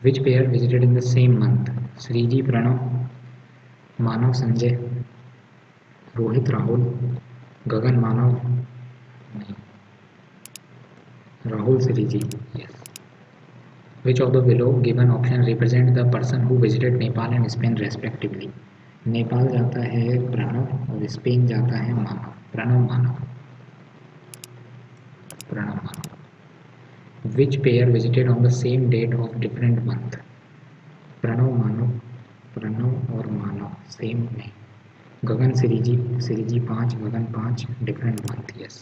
which pair visited in the same month Shriji, Pranav, Manav Sanjay, Rohit, Rahul, Gagan, Manav, नहीं, Rahul, Shriji yes which of the below given option represent the person who visited Nepal and Spain respectively? Nepal जाता है प्रणव और Spain जाता है Manav. Pranav Manav. Pranav, Manav. Which pair visited on the same date of different month Pranav Manav Pranav और Manav same में गगन श्रीजी श्रीजी पाँच गगन पाँच different month yes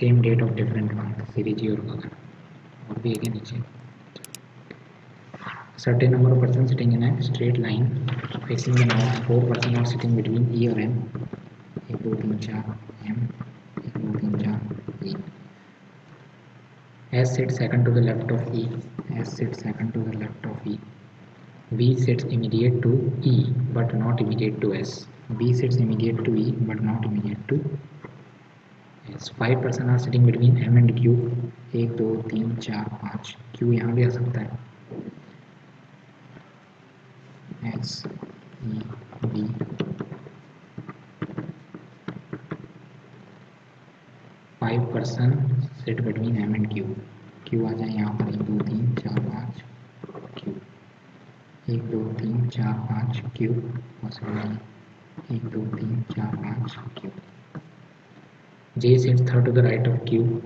same date of different month Shriji और गगन और भी है नीचे certain number of persons sitting in a straight line, facing the north, four persons are sitting between e और m एक दो तीन चार m एक दो तीन चार e s sits second to the left of e s sits second to the left of e v sits immediate to e but not immediate to s b sits immediate to e but not immediate to s five person are sitting between m and q एक दो तीन चार पाँच q यहाँ भी आ सकता है S E B five person set between M and Q Q आ जाए यहाँ पर, एक, दो, तीन, चार, पाँच क्यू एक, दो, तीन, चार, पाँच क्यू पॉसिबल एक, दो, तीन, चार, पाँच Q J sets third to the right of Q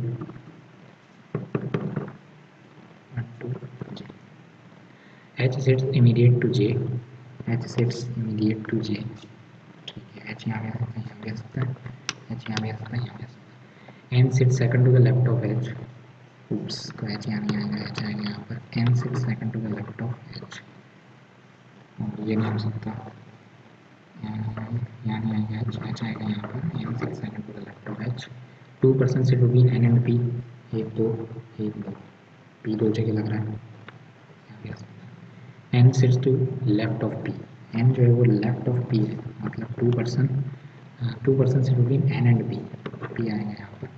H sets immediate to J. H sets immediate to J ठीक है एच यहाँ पे सकता है, यहाँ पे सकता है। एच यहाँ पे सकता है, यहाँ पे सकता है। N sit second to the left of H oops तो एच यहाँ नहीं आएगा एच आएगा यहाँ पर N sit second to the left of H ये नहीं हो सकता। यहाँ नहीं आएगा एच एच आएगा यहाँ पर N sit second to the left of H two percent sit between N and P एक दो एक दो। पी दो जगह लग रहा है। N sits to left of P N जो है वो लेफ़्ट ऑफ़ पी है मतलब two person two person sit between N and P P आएगा यहाँ पर।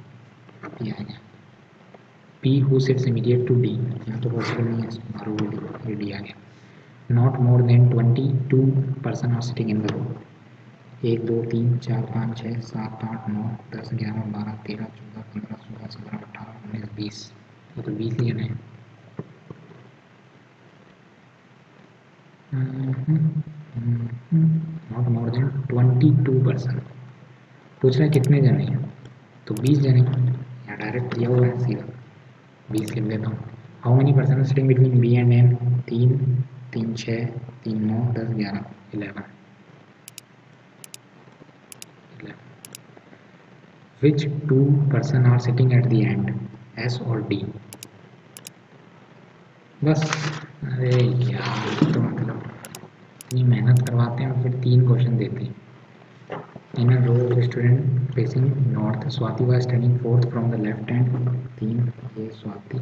इमीडिएट टू डी यहाँ तो पॉसिबल नहीं है मारो वो डी आ गया। Not more than twenty two person are sitting in the एक, दो, तीन, चार, पाँच छः सात, आठ, नौ, दस, ग्यारह, बारह, तेरह, चौदह, पंद्रह, सोलह, सत्रह, अठारह, उन्नीस, बीस। ये तो बीस ही है not more than twenty two पूछ रहा है कितने जने हैं? तो बीस जने। डायरेक्ट दिया हुआ है सीधा बीस लिख देता हूँ how many percent sitting between B and N तीन तीन छः तीन नौ दस ग्यारह eleven which two person are sitting at the end? S और d? बस। अरे यार तो मतलब इतनी मेहनत करवाते हैं और फिर तीन क्वेश्चन देते हैं। In row of student facing north Swati was standing fourth from the left hand तीन ये Swati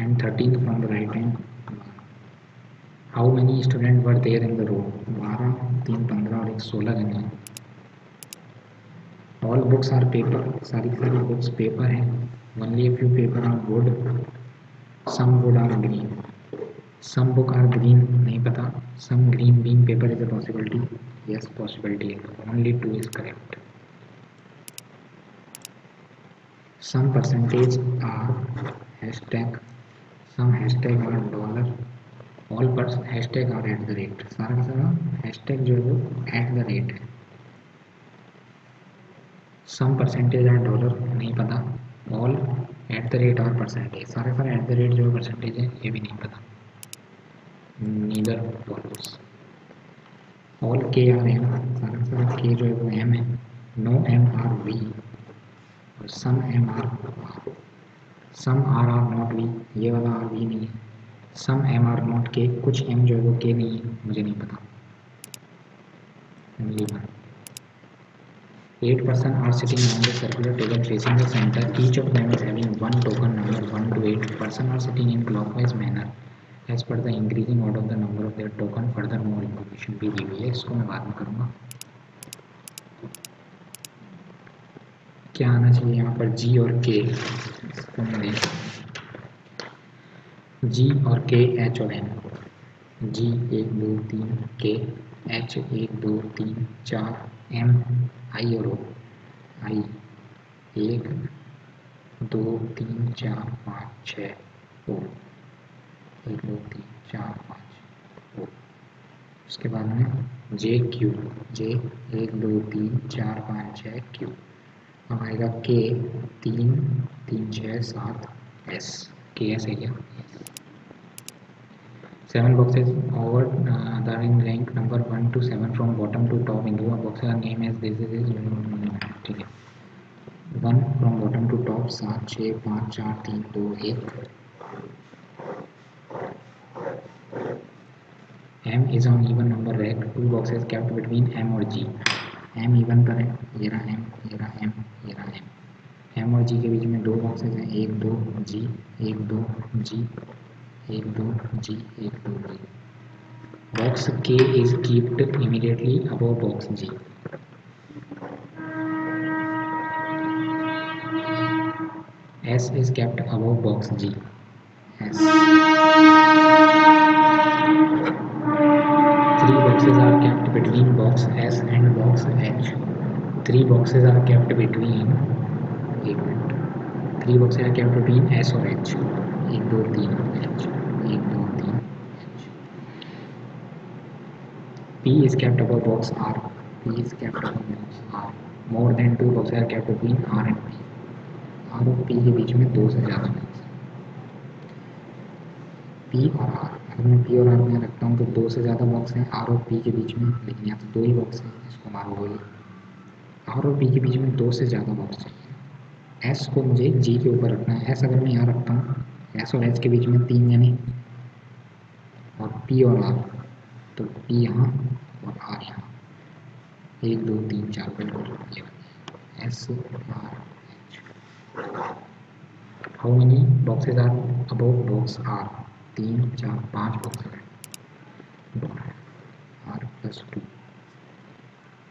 and thirteen from the right hand how many student were there in the row बारह तीन पंद्रह और एक सोलह जने हैं ऑल बुक्स आर पेपर सारी सारी बुक्स पेपर हैं only few paper are wood some wood are green some book are green, nahi pata. Some green being paper is a possibility yes possibility only two is correct some percentage are hashtag some hashtag are dollar all पर hashtag are at the rate सारा का सारा hashtag है वो at the rate है some percentage are dollar नहीं पता all at the rate और percentage सारा सारा at the rate जो percentage है ये भी नहीं पता neither follows all k are m सारा सारा k जो है वो m है no m are v और some m are r some r are not v ये वाला r v नहीं है some m are not k कुछ m जो है वो k नहीं है मुझे नहीं पता eight person are sitting on the circular table facing the center each of them is having one token number 1 to 8 person are sitting in clockwise manner as per the increasing order of the number of their token further more information भी दी हुई है इसको मैं बाद में करूँगा। क्या आना चाहिए यहाँ पर? जी और के इसको मैं जी और के एच और एन जी एक, दो, तीन के एच एक, दो, तीन, चार एम आई और ओ आई एक, दो, तीन, चार, पाँच छः ओ एक, दो, तीन, चार, पाँच, दो। उसके बाद में जे, क्यू। जे, एक, दो, तीन, चार, पाँच छः क्यू। अब आएगा के, तीन तीन छः सात, एस। के, एस है क्या? सेवन बॉक्सेज और दिंग rank number one two seven from bottom to top in U box का नेम एज दिस इज़ ठीक है। One from bottom to top सात छः पाँच, चार, तीन, दो, एक। m is on even number rack two boxes kept between m or g m even पर है ये रहा m ये रहा m ये रहा m m और g के बीच में दो बॉक्सेस हैं एक दो g एक दो g एक दो g एक दो g box k is kept immediately above box g s is kept above box g s box S and box H. Three boxes are kept between. एक minute three boxes are kept between S और H एक दो तीन H एक दो तीन H P is kept above box R. P is kept above box R. More than two boxes are kept between R and P. R और P के बीच में दो से ज़्यादा बॉक्स पी और मैं पी और आर में रखता हूँ तो दो से ज़्यादा बॉक्स हैं आर और पी के बीच में, लेकिन यहाँ तो दो ही बॉक्स हैं, इसको मारो वही आर और पी के बीच में दो से ज़्यादा बॉक्स चाहिए एस को मुझे जी के ऊपर रखना है। एस अगर मैं यहाँ रखता हूँ एस और एच के बीच में तीन जने और पी और आर तो पी यहाँ और आर यहाँ। एक, दो, तीन, चार बिल्कुल ये S R H how many boxes are about box are तीन, चार, पाँच बॉक्सेस हैं। R plus two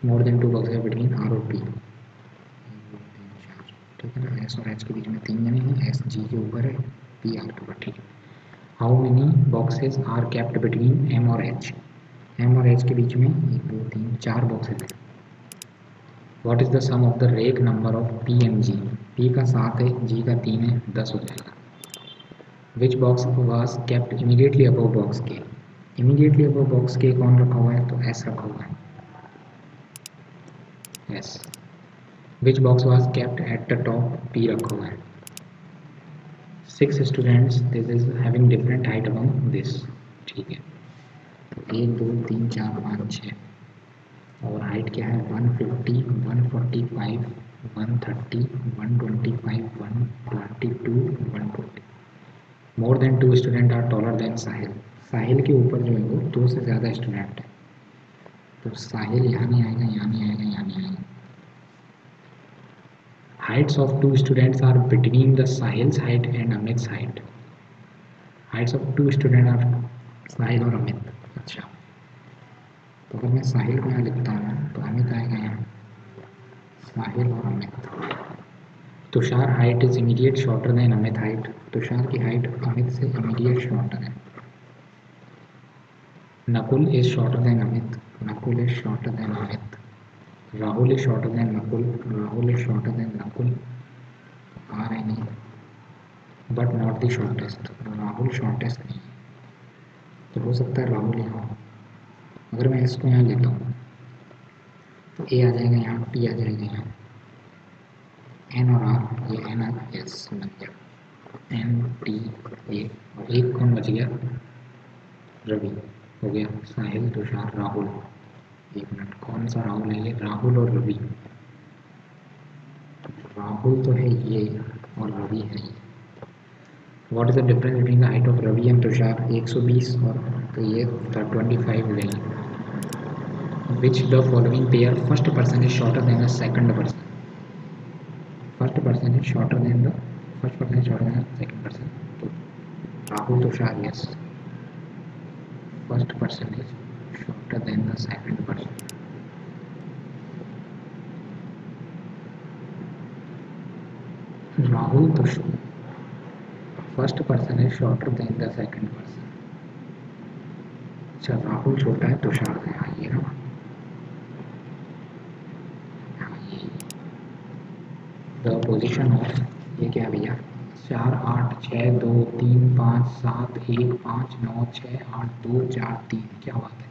more than two boxes between R और पी ठीक है ना? एस और एच के बीच में तीन जने हैं। एस जी के ऊपर है। पी आर के ऊपर। ठीक है। How many boxes are kept between M और एच एम और एच के बीच में एक, दो, तीन, चार बॉक्सेस हैं। What is the sum of the rank number of P M G P का सात है जी का तीन है, दस हो जाएगा। Which box was kept immediately above box K immediately above box K कौन रखा हुआ है? तो एस रखा हुआ है। S which box was kept at the top P रखा हुआ है। Six students this is having different height among this ठीक है। तो एक, दो, तीन, चार, पाँच छः और हाइट क्या है? One fifty one forty five one thirty one twenty five one twenty two one twenty more than two student are taller than Sahil Sahil के ऊपर जो है वो दो से ज़्यादा स्टूडेंट है। तो साहिल यहाँ नहीं आएगा, यहाँ नहीं आएगा, यहाँ नहीं आएगा। Heights of two students are between the Sahil's height and Amit height heights of two student are Sahil और अमित अच्छा। तो अगर मैं साहिल को यहाँ लिखता हूँ तो अमित आएगा यहाँ। साहिल और Amit Tushar height is immediate shorter than Amit height Tushar की हाइट अमित से इमीडिएट शॉर्टर है। Nakul is shorter than Amit. Nakul is shorter than Amit. Rahul is shorter than Nakul. Rahul is shorter than Nakul. आ रहे नहीं but not the shortest Rahul shortest नहीं तो हो सकता है राहुल यहाँ अगर मैं इसको यहाँ लेता हूँ। तो ए आ जाएगा यहाँ टी आ जाएगा यहाँ। एन और आर ये एन आर एस बन गया एन टी ए एक कौन बच गया? रवि, हो गया साहिल, तुषार, राहुल। एक मिनट, कौन सा राहुल है ये? राहुल और रवि। राहुल तो है ये और रवि है ये। What is the difference between the height of Ravi and Tushar 120 और तो ये 25 ले। Which the following pair, first person is shorter than the second person? First person is shorter than the बचपन में छोड़ा है सेकंड पर्सन तो Rahul Tushar yes first person is shorter than the second person Rahul Tushar first person is shorter than the second person अच्छा राहुल छोटा है तो तुषार है आइए ना The position of ये क्या भैया? चार आठ छः दो तीन पाँच सात एक पाँच नौ छः आठ दो चार तीन, क्या बात है?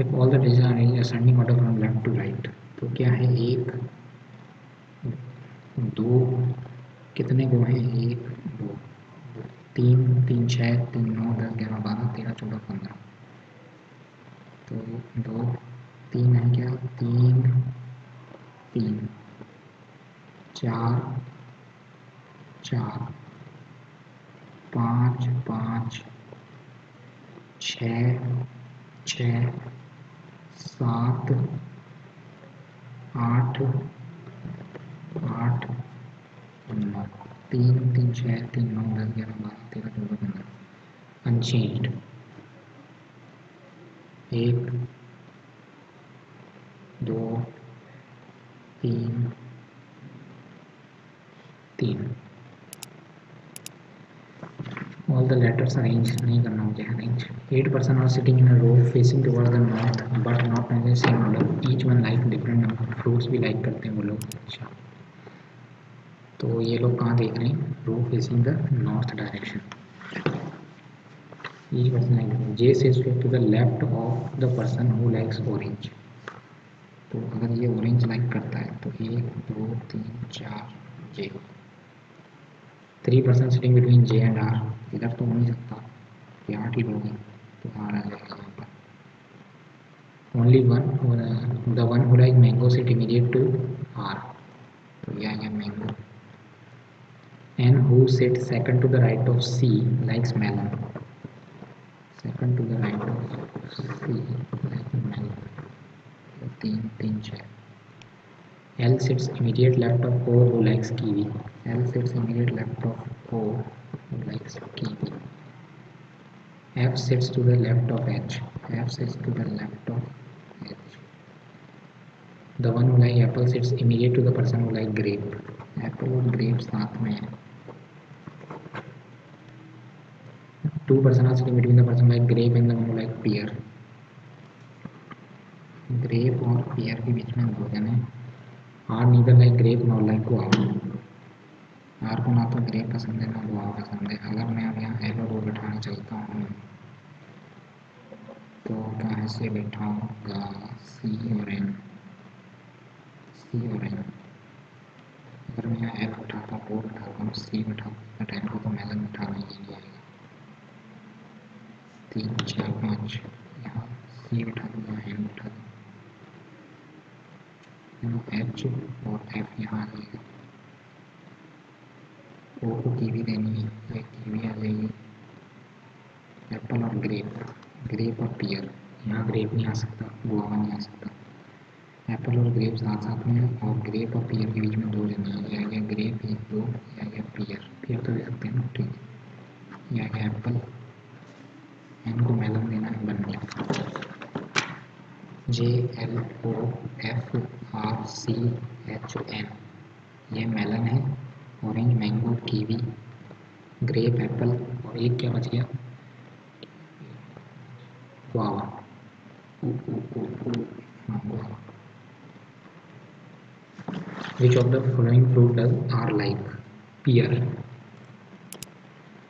If all the digit are order from left to right तो क्या है एक, दो, कितने गो हैं? एक, दो, तीन तीन छः तीन नौ, दस, ग्यारह, बारह, तेरह, चौदह, पंद्रह। तो दो, तीन है क्या? तीन तीन, चार पाँच पाँच छ छ सात आठ आठ नौ तीन तीन छः तीन नौ दस ग्यारह बारह तेरह चौदह पंद्रह अनचेंज्ड एक दो तीन तीन all the letters arrange नहीं करना मुझे person are sitting in a row facing towards the north but not in the same order each one like different number fruits भी like करते हैं वो लोग अच्छा तो ये लोग कहाँ देख रहे हैं? Row facing the north direction each person like J says to the left of the person who likes orange. तो अगर ये ऑरेंज लाइक करता है तो एक, दो, तीन, चार J three percent sitting between J and R इधर तो हो नहीं सकता। ये आठ ही लोग हैं तो आर आ जाएगा यहाँ पर। Only one the one who like mango sit immediate to R तो यह है mango And who sit second to the right of C likes melon second to the right of C like melon तीन तीन छः L sits immediate left of O who likes kiwi. L sits immediate left of O who likes kiwi. F sits to the left of H. F sits to the left of H. The one who likes apple sits immediate to the person who likes grape. Apple और grape साथ में है. Two person are sitting between the person who likes grape and the one who likes pear. Grape और pear के बीच में दो जने are neither like grape not like guava are को ना तो ग्रेप पसंद है, ना गुआवा पसंद है। अगर मैं अब यहाँ एल ओ बैठाना चाहता हूँ तो कहाँ से बैठाऊँगा सी और एन। सी और एन। अगर मैं यहाँ एल बैठाता हूँ ओ बैठाता हूँ सी बैठाता हूँ एन को तो मेलन बैठाना ही नहीं आएगा तीन, चार, पाँच, यहाँ सी बैठा दूँ यहाँ एन बैठा दूँ एच और एफ़ यहाँ आ जाएगा। ओ को कीवी देनी है कीवी आ जाएगी। एप्पल और ग्रेप ग्रेप और पियर यहाँ ग्रेप नहीं आ सकता गुआवा नहीं आ सकता। एप्पल और ग्रेप साथ साथ में और ग्रेप और पियर के बीच में दो जने हैं। या गया ग्रेप एक दो या गया पियर पियर तो दे सकते हैं ना, ठीक है। या गया एप्पल इनको मैडम देना है बन गया। J L O F R C H N ये मेलन है orange mango kiwi grape apple और एक क्या बच गया? वावा which of the following fruit does R like pear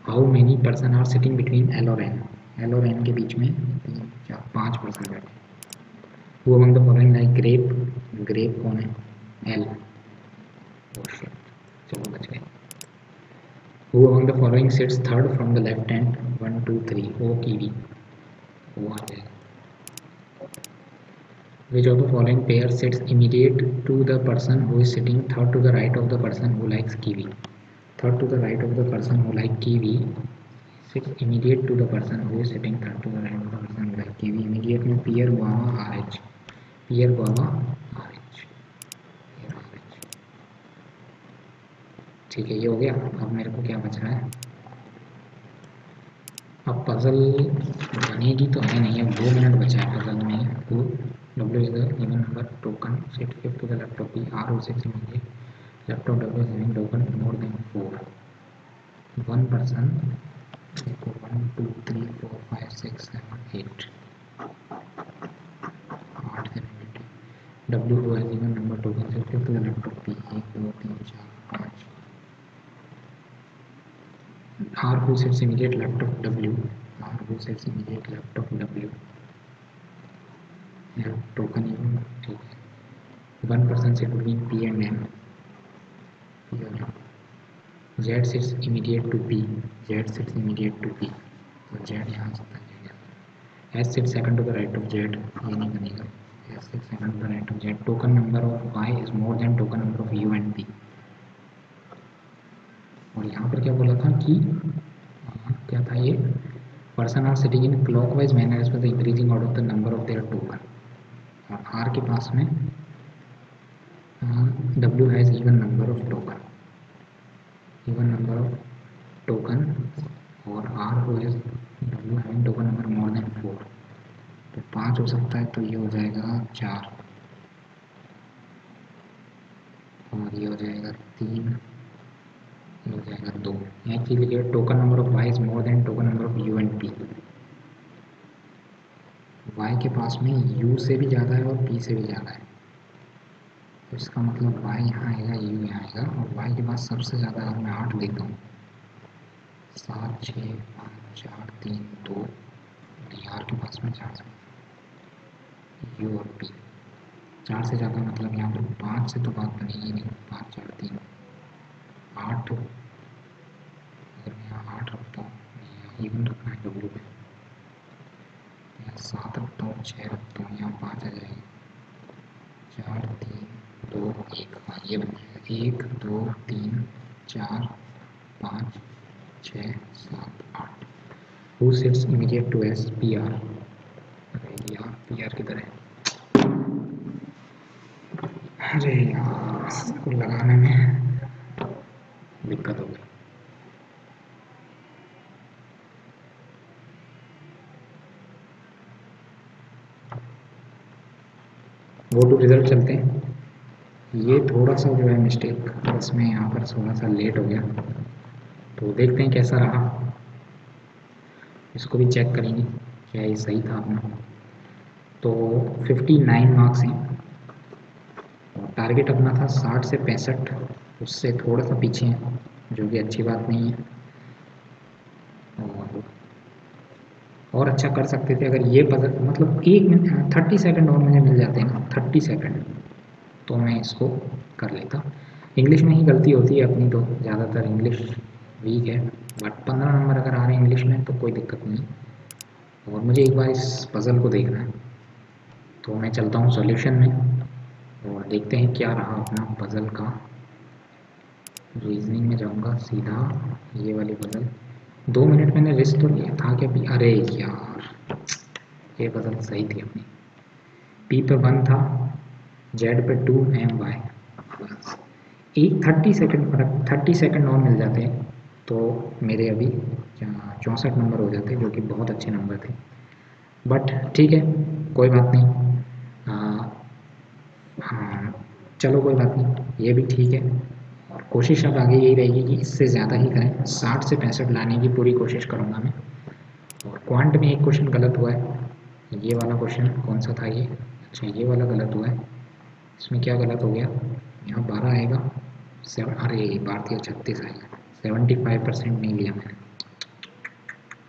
how many person are sitting between L और एन L और N के बीच में तीन चार पाँच पर्सन बैठे who among the following like grape grape कौन है oh shit चलो बच गए who among the following sits third from the left hand one two three O kiwi O आ जाएगा which of the following pair sits immediate to the person who is sitting third to the right of the person who likes kiwi third to the right of the person who like kiwi sits immediate to the person who is sitting third to the right of the person who like kiwi immediate में pear guava rh pear guava rh ठीक है ये हो गया अब मेरे को क्या बच रहा है अब पजल बनेगी तो है नहीं अब दो मिनट बचा है पजल में two W is the even number token set kept to the laptop P R O six immediate laptop is having token more than four. One person equal one two three four five six seven eight. आठ है minute W who has even number token set kept to the laptop P एक दो तीन चार पाँच R who sets immediate laptop W R who sets immediate laptop W token ठीक है one percent से between P and M P और M Z sits immediate to P Z sits immediate to P तो Z यहाँ से जाएगा। S sit second to the right of Z ये नहीं बनेगा। S sit second to the right of Z token number of Y is more than token number of U and P और यहाँ पर क्या बोला था कि क्या था ये? Person are sitting in clockwise manner as per the increasing order of the number of their token और आर के पास में W has even number of token even number of token और आर हो has W having token number more than four तो पाँच हो सकता है तो ये हो जाएगा चार। और ये हो जाएगा तीन, ये हो जाएगा दो। यहाँ की लिखिए token number of Y is more than token number of U and P Y के पास में यू से भी ज़्यादा है और पी से भी ज़्यादा है। तो इसका मतलब वाई यहाँ आएगा यू यहाँ आएगा। और वाई के पास सबसे ज़्यादा अगर मैं आठ देता हूँ। सात छः पाँच चार तीन दो बिहार के पास में चार यू और पी चार से ज़्यादा मतलब यहाँ पर पाँच से तो बात बनेगी नहीं। पाँच चार तीन। आठ अगर मैं यहाँ आठ रखता हूँ यहाँ इवन रखना है डब्ल्यू पे। यहाँ सात रखता हूँ छः रखता हूँ, यहाँ पाँच आ जाएगी। चार, तीन, दो, एक। हाँ ये बन जाएगा। एक, दो, तीन, चार, पाँच छः, सात, आठ। Who sits immediate to S P R अरे यार पी आर किधर है? अरे यार, इसको लगाने में दिक्कत हो गई। वो टू रिज़ल्ट चलते हैं। ये थोड़ा सा जो है मिस्टेक इसमें यहाँ पर थोड़ा सा लेट हो गया। तो देखते हैं कैसा रहा। इसको भी चेक करेंगे, क्या ये सही था अपना। तो 59 मार्क्स हैं। और टारगेट अपना था 60 से पैंसठ, उससे थोड़ा सा पीछे हैं, जो कि अच्छी बात नहीं है। और और अच्छा कर सकते थे, अगर ये पजल मतलब एक मिनट थर्टी सेकेंड और मुझे मिल जाते हैं ना थर्टी सेकेंड तो मैं इसको कर लेता। इंग्लिश में ही गलती होती है अपनी तो ज़्यादातर इंग्लिश वीक है। बट पंद्रह नंबर अगर आ रहे हैं इंग्लिश में तो कोई दिक्कत नहीं। और मुझे एक बार इस पज़ल को देखना है। तो मैं चलता हूँ सॉल्यूशन में और देखते हैं क्या रहा अपना पज़ल का। रीजनिंग में जाऊँगा सीधा ये वाली पज़ल दो मिनट मैंने रिस्क तो लिया था कि अभी अरे यार, ये पज़ल सही थी अपनी। पी पे वन था जेड पे टू एम वाई एक थर्टी सेकेंड फ़र्क थर्टी सेकेंड और मिल जाते हैं। तो मेरे अभी चौंसठ नंबर हो जाते जो कि बहुत अच्छे नंबर थे। बट ठीक है कोई बात नहीं। आ, हाँ चलो कोई बात नहीं ये भी ठीक है। और कोशिश अब आगे यही रहेगी कि इससे ज़्यादा ही करें। साठ से पैंसठ लाने की पूरी कोशिश करूँगा मैं। और क्वांट में एक क्वेश्चन गलत हुआ है। ये वाला क्वेश्चन कौन सा था ये? अच्छा ये वाला गलत हुआ है। इसमें क्या गलत हो गया? यहाँ बारह आएगा। सेवन अरे भारतीय छत्तीस आएगा। सेवेंटी फाइव परसेंट नहीं लिया मैंने।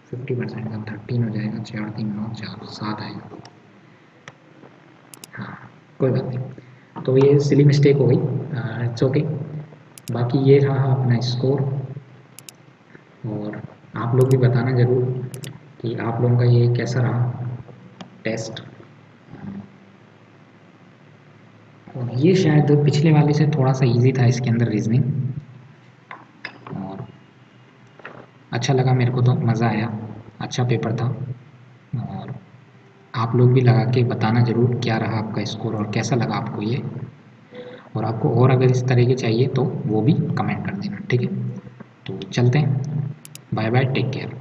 फिफ्टी परसेंट का थर्टीन हो जाएगा, चार तीन नौ, चार, सात आएगा। हाँ कोई बात नहीं। तो ये सिली मिस्टेक हो गई। इट्स ओके बाकी ये रहा अपना स्कोर और आप लोग भी बताना ज़रूर कि आप लोगों का ये कैसा रहा टेस्ट और ये शायद पिछले वाले से थोड़ा सा इजी था इसके अंदर रीजनिंग और अच्छा लगा मेरे को तो मज़ा आया। अच्छा पेपर था। और आप लोग भी लगा के बताना ज़रूर क्या रहा आपका स्कोर और कैसा लगा आपको ये। और आपको और अगर इस तरह के चाहिए तो वो भी कमेंट कर देना, ठीक है? तो चलते हैं। Bye bye take care